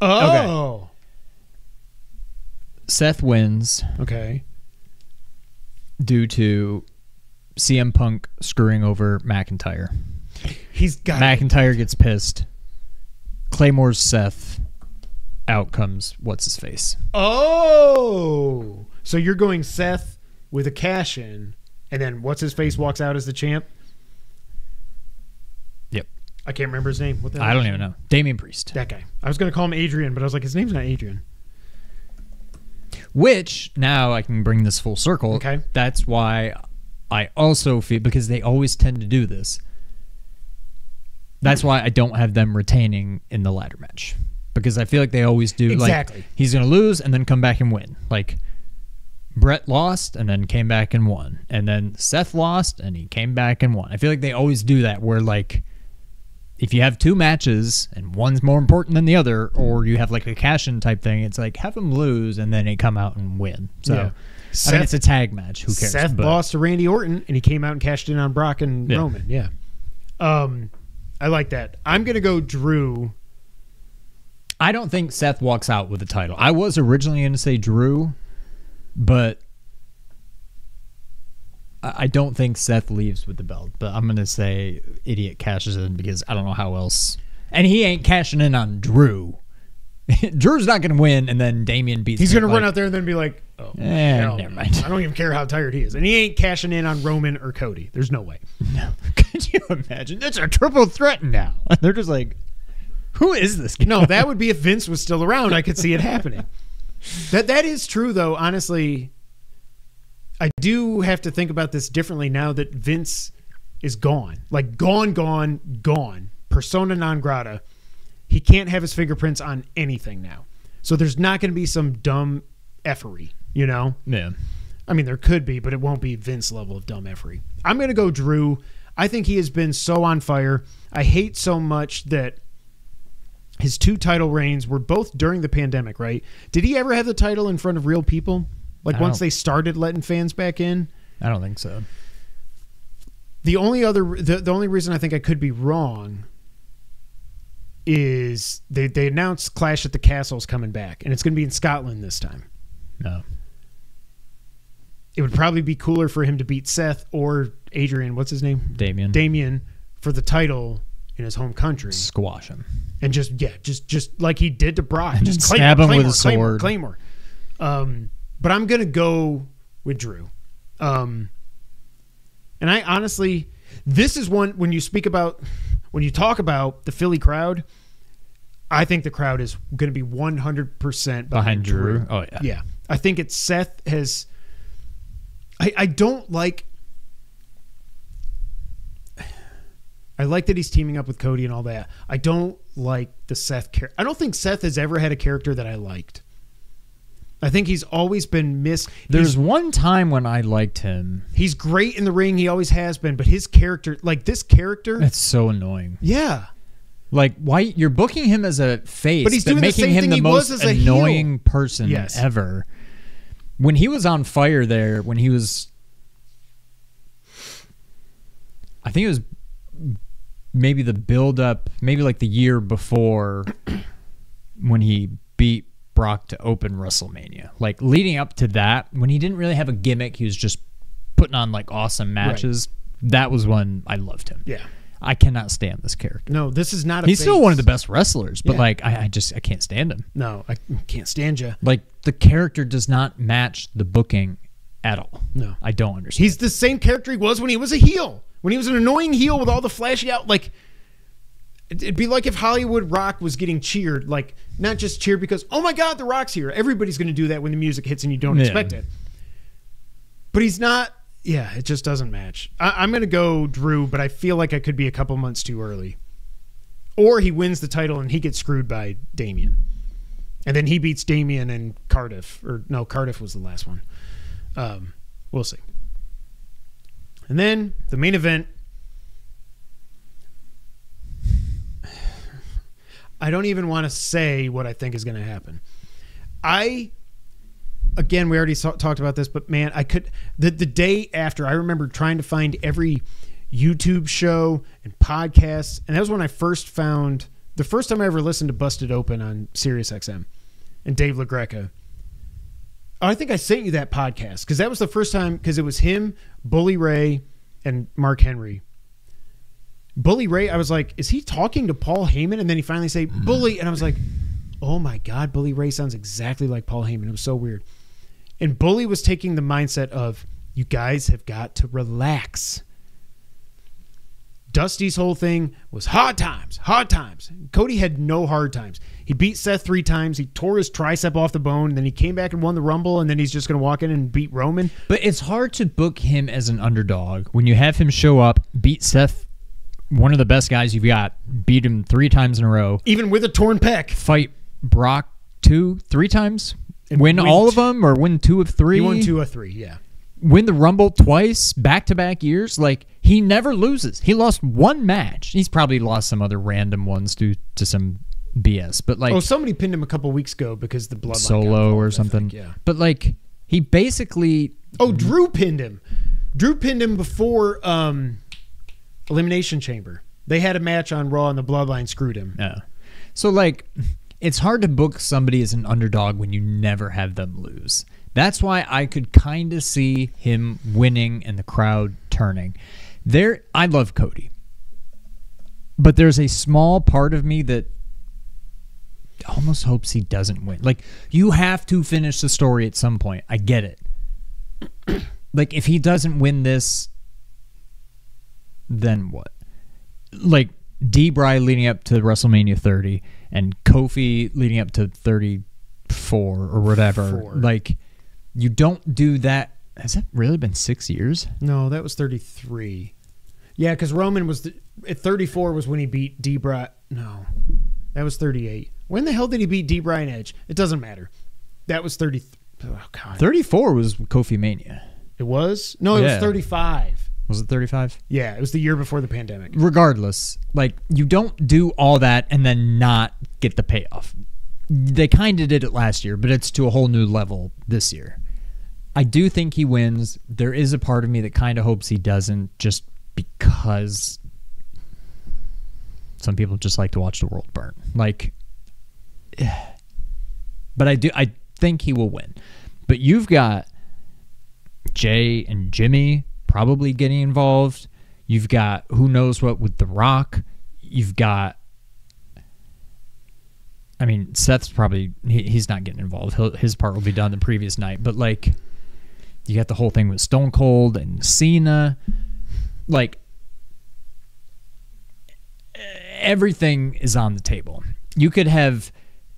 Oh. Seth wins Okay. due to CM Punk screwing over McIntyre. He's got McIntyre gets pissed. Claymore's Seth. Out comes what's his face. Oh. So you're going Seth with a cash in, and then what's his face walks out as the champ? Yep. I can't remember his name. What the hell I don't even know. Damian Priest. That guy. I was going to call him Adrian, but I was like, his name's not Adrian. Which now I can bring this full circle. Okay. That's why I also feel because they always tend to do this. That's why I don't have them retaining in the ladder match. Because I feel like they always do Exactly. like he's gonna lose and then come back and win. Like Brett lost and then came back and won. And then Seth lost and he came back and won. I feel like they always do that where like if you have two matches and one's more important than the other, or you have like a cash in type thing, it's like have them lose and then they come out and win. So Yeah. I mean, it's a tag match. Who cares? Seth But- lost to Randy Orton, and he came out and cashed in on Brock and Yeah. Roman. Yeah. Um, I like that. I'm going to go Drew. I don't think Seth walks out with the title. I was originally going to say Drew, but I I don't think Seth leaves with the belt. But I'm going to say Idiot cashes in because I don't know how else. And he ain't cashing in on Drew. Drew's not going to win, and then Damian beats. Him. He's going to run Like, out there and then be like, oh, Eh, hell never mind. I don't even care how tired he is. And he ain't cashing in on Roman or Cody. There's no way. No. Could you imagine? It's a triple threat now. They're just like, who is this guy? No, that would be if Vince was still around. I could see it happening. That that is true though. Honestly, I do have to think about this differently now that Vince is gone. Like gone, gone, gone. Persona non grata. He can't have his fingerprints on anything now. So there's not going to be some dumb effery, you know? Yeah. I mean, there could be, but it won't be Vince level of dumb effery. I'm going to go Drew. I think he has been so on fire. I hate so much that his two title reigns were both during the pandemic, right? Did he ever have the title in front of real people? Like I once they started letting fans back in? I don't think so. The only other the, the only reason I think I could be wrong is they they announced Clash at the Castle's coming back and it's going to be in Scotland this time. No. It would probably be cooler for him to beat Seth or Adrian, what's his name? Damian. Damian for the title in his home country, Squash him. and just yeah, just just like he did to Brock, And just then stab him with a Claymore, sword. Claymore. Um, but I'm gonna go with Drew. Um, and I honestly, this is one when you speak about when you talk about the Philly crowd. I think the crowd is going to be 100 percent Behind Drew? Oh, yeah. yeah. I think it's Seth has. I I don't like. I like that he's teaming up with Cody and all that. I don't like the Seth character. I don't think Seth has ever had a character that I liked. I think he's always been miss. There's one time when I liked him. he's great in the ring. He always has been. But his character, like this character, That's so annoying. yeah, Like, why you're booking him as a face, But he's doing the making same him thing the he most was as a heel. annoying person Yes. ever. When he was on fire there, when he was, I think it was maybe the build up, maybe like the year before when he beat Brock to open WrestleMania. Like leading up to that, when he didn't really have a gimmick, he was just putting on like awesome matches. That was when I loved him. yeah. I cannot stand this character. No, this is not. a He's still one of the best wrestlers, but Yeah. like I, I just I can't stand him. No, I can't stand you. Like the character does not match the booking at all. No. I don't understand. He's the same character he was when he was a heel. When he was an annoying heel with all the flashy out, like it'd be like if Hollywood Rock was getting cheered, like not just cheered because oh my god, the Rock's here. Everybody's going to do that when the music hits and you don't Yeah. expect it. But he's not. Yeah, it just doesn't match. I, I'm going to go Drew, but I feel like I could be a couple months too early. Or he wins the title and he gets screwed by Damian, and then he beats Damian and Cardiff, or no, Cardiff was the last one. Um, we'll see. And then the main event. I don't even want to say what I think is going to happen. I again, we already talked about this, but man, I could the the day after I remember trying to find every YouTube show and podcast, and that was when I first found the first time I ever listened to Busted Open on Sirius XM and Dave LaGreca. Oh, I think I sent you that podcast because that was the first time because it was him, Bully Ray, and Mark Henry. Bully Ray, I was like, is he talking to Paul Heyman? And then he finally say mm-hmm. Bully, and I was like, oh my god, Bully Ray sounds exactly like Paul Heyman. It was so weird. And Bully was taking the mindset of you guys have got to relax. Dusty's whole thing was hard times, hard times. Cody had no hard times. He beat Seth three times. He tore his tricep off the bone. Then he came back and won the Rumble. And then he's just going to walk in and beat Roman. But it's hard to book him as an underdog when you have him show up, beat Seth, one of the best guys you've got, beat him three times in a row, Even with a torn pec. fight Brock two, three times, And win win all of them or win two of three, He won two of three, yeah. win the Rumble twice, back to back years. Like he never loses. He lost one match. He's probably lost some other random ones due to some BS. But like Oh, somebody pinned him a couple weeks ago because the blood solo or something. think, yeah. But like he basically Oh, Drew pinned him. Drew pinned him before um, Elimination Chamber. They had a match on Raw and the Bloodline screwed him. Yeah. So like it's hard to book somebody as an underdog when you never have them lose. That's why I could kind of see him winning and the crowd turning. There I love Cody. But there's a small part of me that almost hopes he doesn't win. Like you have to finish the story at some point. I get it. like if he doesn't win this then what? like D-Bry leading up to WrestleMania 30 and Kofi leading up to 34 or whatever. Four. Like you don't do that. Has that really been six years? No, that was 33. Yeah, because Roman was the, at 34 was when he beat D-Bry. No, that was 38. When the hell did he beat D. Bryan Edge? It doesn't matter. That was 30. Oh, God. 34 was Kofi Mania. It was? No, it Yeah. was 35. Was it 35? Yeah, it was the year before the pandemic. Regardless, like you don't do all that and then not get the payoff. They kind of did it last year, but it's to a whole new level this year. I do think he wins. There is a part of me that kind of hopes he doesn't just because some people just like to watch the world burn. Like but I do I think he will win. But you've got Jay and Jimmy probably getting involved. You've got who knows what with The Rock. You've got I mean, Seth's probably he, he's not getting involved. He'll, his part will be done the previous night. But like, you got the whole thing with Stone Cold and Cena. Like, everything is on the table. You could have,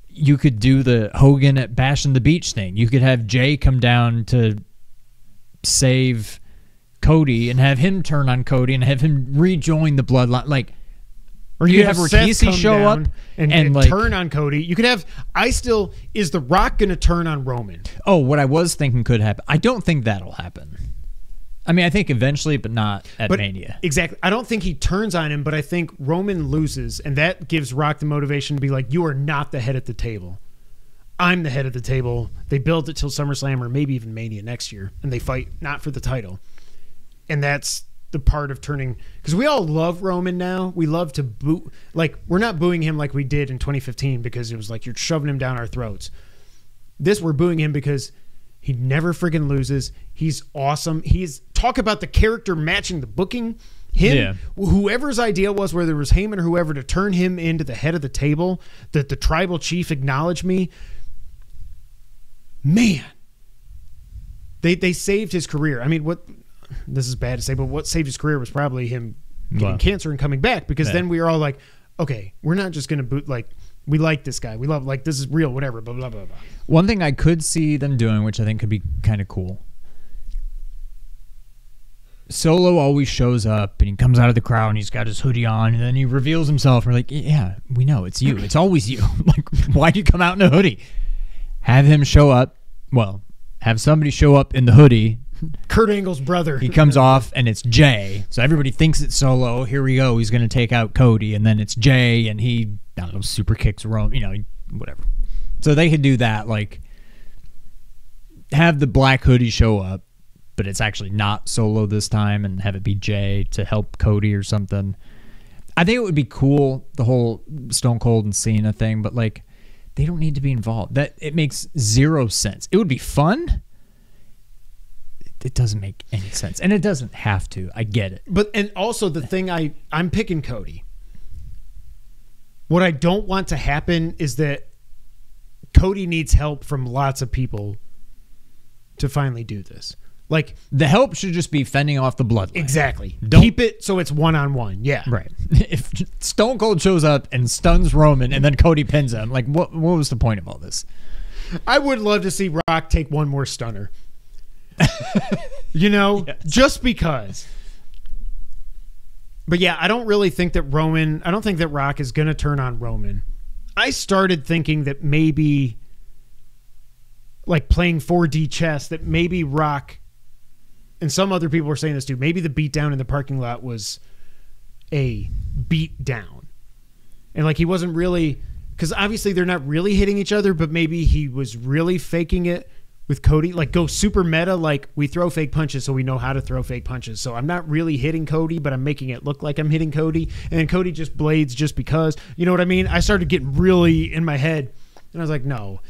you could do the Hogan at Bash in the Beach thing. You could have Jay come down to save Cody and have him turn on Cody and have him rejoin the bloodline. Like, Or you could have Rikishi show up and, and, and like- turn on Cody. You could have. I still is the Rock going to turn on Roman? oh, what I was thinking could happen. I don't think that'll happen. I mean, I think eventually, but not at But Mania. exactly, I don't think he turns on him, but I think Roman loses, and that gives Rock the motivation to be like, "You are not the head at the table. I'm the head at the table." They build it till SummerSlam or maybe even Mania next year, and they fight not for the title, and that's the part of turning because we all love Roman now. We love to boo, like we're not booing him like we did in 2015 because it was like you're shoving him down our throats. This we're booing him because he never friggin' loses. He's awesome. He's talk about the character matching the booking. Him, Yeah. whoever's idea was, whether it was Heyman or whoever, to turn him into the head of the table, that the tribal chief acknowledged me. Man, they they saved his career. I mean, what this is bad to say, but what saved his career was probably him getting Wow. cancer and coming back because Yeah. then we were all like, okay, we're not just gonna boot like we like this guy, we love like this is real, whatever, blah blah blah blah. One thing I could see them doing, which I think could be kind of cool. Solo always shows up and he comes out of the crowd and he's got his hoodie on and then he reveals himself. And we're like, yeah, we know it's you. It's always you. like, why do you come out in a hoodie? Have him show up. Well, have somebody show up in the hoodie. Kurt Angle's brother. He comes off and it's Jay. So everybody thinks it's Solo. Here we go. He's going to take out Cody. And then it's Jay and he, I don't know, super kicks Rome, you know, whatever. So they could do that. Like, have the black hoodie show up, but it's actually not solo this time, and have it be Jay to help Cody or something. I think it would be cool the whole Stone Cold and Cena thing, but like they don't need to be involved. That it makes zero sense. It would be fun. It doesn't make any sense, and it doesn't have to. I get it. But and also the thing I I'm picking Cody. What I don't want to happen is that Cody needs help from lots of people to finally do this. Like The help should just be fending off the bloodline. exactly. Don't- Keep it so it's one on one. Yeah. Right. If Stone Cold shows up and stuns Roman, and then Cody pins him, like what? What was the point of all this? I would love to see Rock take one more stunner. you know, just because. But yeah, I don't really think that Roman, I don't think that Rock is going to turn on Roman. I started thinking that maybe, like playing 4D chess, that maybe Rock, and some other people were saying this too, maybe the beatdown in the parking lot was a beat down. And like he wasn't really, because obviously they're not really hitting each other, but maybe he was really faking it with Cody. Like go super meta, like we throw fake punches so we know how to throw fake punches. So I'm not really hitting Cody, but I'm making it look like I'm hitting Cody. And then Cody just blades just because. You know what I mean? I started getting really in my head. And I was like, no.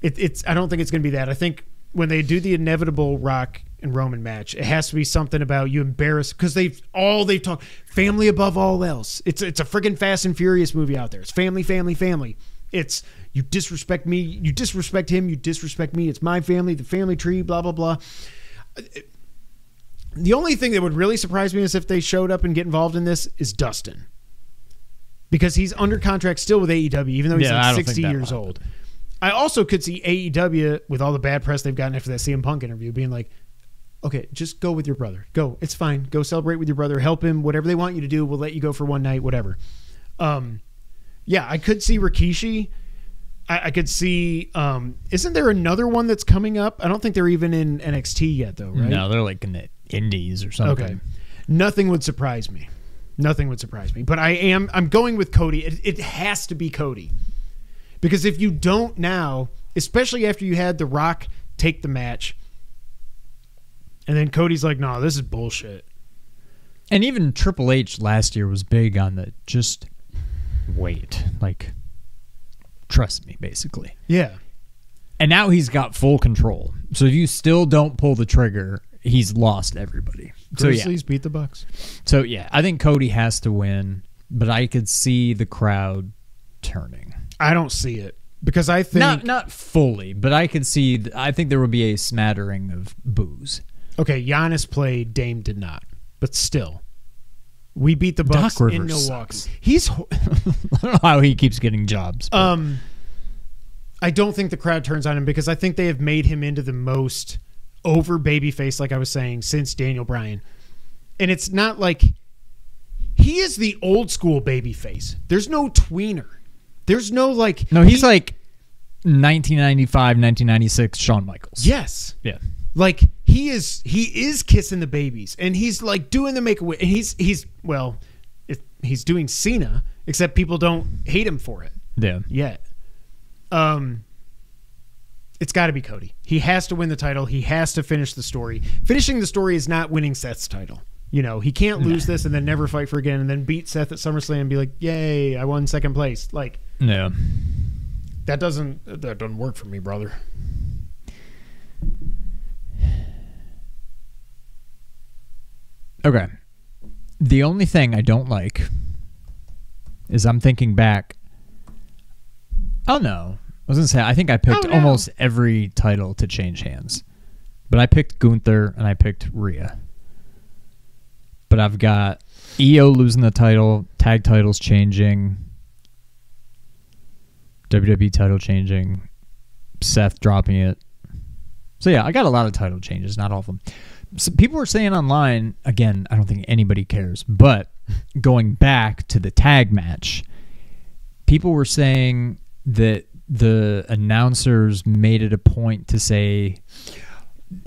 It, it's I don't think it's gonna be that. I think when they do the inevitable Rock and Roman match, it has to be something about you embarrass because they've all they've talked family above all else. It's it's a friggin' Fast and Furious movie out there. It's family, family, family. It's you disrespect me, you disrespect him, you disrespect me. It's my family, the family tree, blah blah blah. The only thing that would really surprise me is if they showed up and get involved in this is Dustin. Because he's under contract still with AEW, even though he's Yeah, like 60 years old. I also could see AEW with all the bad press they've gotten after that CM Punk interview being like, okay, just go with your brother. Go. It's fine. Go celebrate with your brother. Help him. Whatever they want you to do, we'll let you go for one night, whatever. Um, yeah, I could see Rikishi. I, I could see. Um, isn't there another one that's coming up? I don't think they're even in NXT yet, though, right? No, they're like in the Indies or something. Okay. Nothing would surprise me. Nothing would surprise me. But I am I'm going with Cody. It, it has to be Cody. Because if you don't now, especially after you had The Rock take the match, and then Cody's like, no, this is bullshit. And even Triple H last year was big on the just wait, like trust me, basically. Yeah. And now he's got full control. So if you still don't pull the trigger, he's lost everybody. So yeah. Grizzlies beat the Bucks. So yeah, I think Cody has to win, but I could see the crowd turning. I don't see it. Because I think Not not fully, but I could see th- I think there would be a smattering of boos. okay, Giannis played, Dame did not. But still. We beat the Bucks Doc in Rivers Milwaukee. sucks. He's ho- I don't know how he keeps getting jobs. but- Um, I don't think the crowd turns on him because I think they have made him into the most over babyface, like I was saying, since Daniel Bryan. And it's not like he is the old school babyface. There's no tweener. There's no like. no, he's he- like 1995, 1996 Shawn Michaels. yes, Yeah. like he is. He is kissing the babies, and he's like doing the make a wish. And he's he's well, it, he's doing Cena, except people don't hate him for it. Yeah. yet. Um, it's got to be Cody. He has to win the title. He has to finish the story. Finishing the story is not winning Seth's title. You know, he can't lose this and then never fight for again and then beat Seth at SummerSlam and be like, "Yay, I won second place." Like Yeah. that doesn't that doesn't work for me, brother. Okay. The only thing I don't like is I'm thinking back. Oh no. I was gonna say I think I picked Oh, no. almost every title to change hands. But I picked Gunther and I picked Rhea. But I've got IYO losing the title, tag titles changing, WWE title changing, Seth dropping it. So yeah, I got a lot of title changes, not all of them. So people were saying online again. I don't think anybody cares, but going back to the tag match, people were saying that the announcers made it a point to say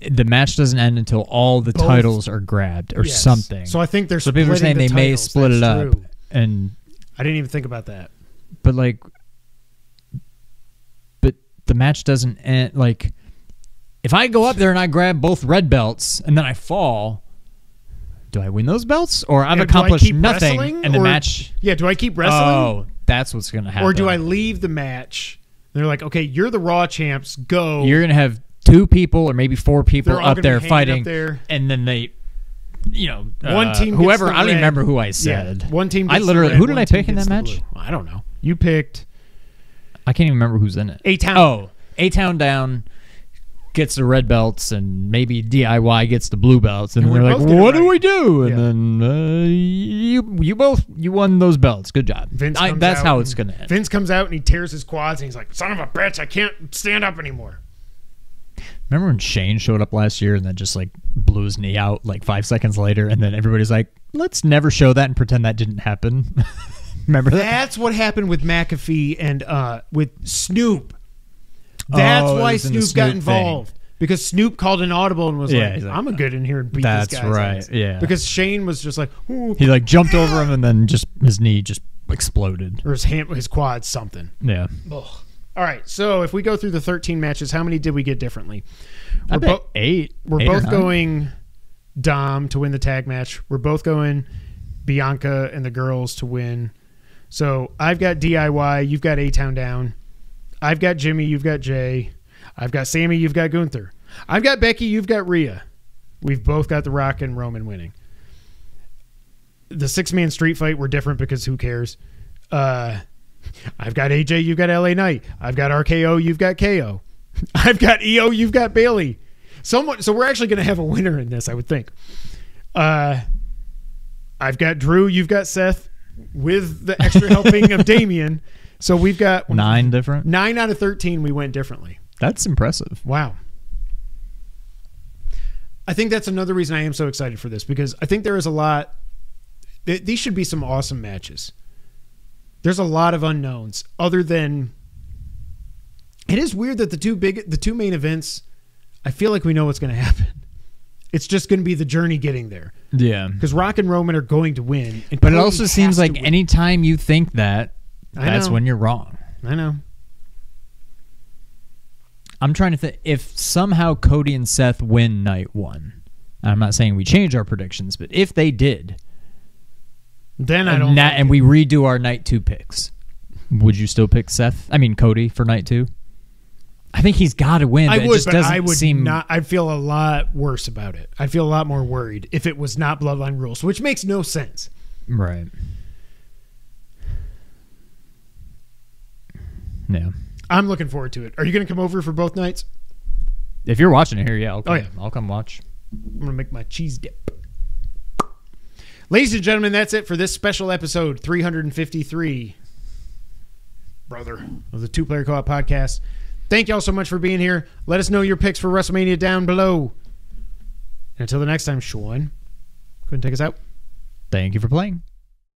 the match doesn't end until all the Both. titles are grabbed or Yes. something. So I think they're so people were saying splitting they the may titles. split it up, true. and I didn't even think about that. but like, but the match doesn't end like if I go up there and I grab both red belts and then I fall, do I win those belts or I've Yeah, accomplished nothing and the or- match? Yeah, do I keep wrestling? Oh, that's what's gonna happen. or do I leave the match? They're like, okay, you're the Raw champs. Go. You're gonna have two people or maybe four people up there fighting, up there. and then they, you know, One uh, team whoever I don't even remember who I Yeah, said. one team. I literally red, who did I pick in that match? I don't know. You picked I can't even remember who's in it. A Town. Oh, A Town down gets the red belts, and maybe DIY gets the blue belts, and, And they're like, both get it "What do we do?" And Yeah. then uh, you you both you won those belts. Good job. Vince. I, comes that's out how it's gonna end. Vince comes out and he tears his quads and he's like, "Son of a bitch! I can't stand up anymore." Remember when Shane showed up last year and then just like blew his knee out like five seconds later, and then everybody's like, "Let's never show that and pretend that didn't happen." Remember that? That's what happened with McAfee and uh, with Snoop. That's Oh, why the Snoop got Snoop thing. involved because Snoop called an audible and was Yeah, like, like, "I'm gonna get in here and beat That's this guy's right, ass." yeah. Because Shane was just like, Ooh, He like jumped over him and then just his knee just exploded. or his hand, his quad, something. Yeah. Ugh. All right, so if we go through the 13 matches, how many did we get differently? I We're, bet bo- eight. we're eight both going Dom to win the tag match. We're both going Bianca and the girls to win. So I've got DIY, you've got A Town Down. I've got Jimmy, you've got Jay. I've got Sammy, you've got Gunther. I've got Becky, you've got Rhea. We've both got The Rock and Roman winning. The six man street fight were different because who cares? Uh, I've got AJ, you've got LA Knight. I've got RKO, you've got KO. I've got IYO, you've got Bayley. Someone, so we're actually going to have a winner in this, I would think. Uh, I've got Drew, you've got Seth, with the extra helping of Damian. So we've got nine different. nine out of thirteen. We went differently. That's impressive. Wow. I think that's another reason I am so excited for this because I think there is a lot. th- These should be some awesome matches. There's a lot of unknowns other than. It is weird that the two big, the two main events, I feel like we know what's going to happen. It's just going to be the journey getting there Yeah. because Rock and Roman are going to win. But it also seems like win. anytime you think that, I that's know. when you're wrong. I know. I'm trying to think if somehow Cody and Seth win night one. I'm not saying we change our predictions, but if they did, Then I and, don't. na- and it. we redo our night two picks, would you still pick Seth? I mean Cody for night two. I think he's got to win. I but would, just but doesn't I would seem not. I'd feel a lot worse about it. I'd feel a lot more worried if it was not Bloodline rules, which makes no sense. right. Yeah. I'm looking forward to it. Are you going to come over for both nights? If you're watching it here, yeah, I'll come, Oh, yeah. I'll come watch. I'm going to make my cheese dip. Ladies and gentlemen, that's it for this special episode 353. Brother of the Two Player Co op podcast. Thank y'all so much for being here. Let us know your picks for WrestleMania down below. And until the next time, Sean, go ahead and take us out. Thank you for playing.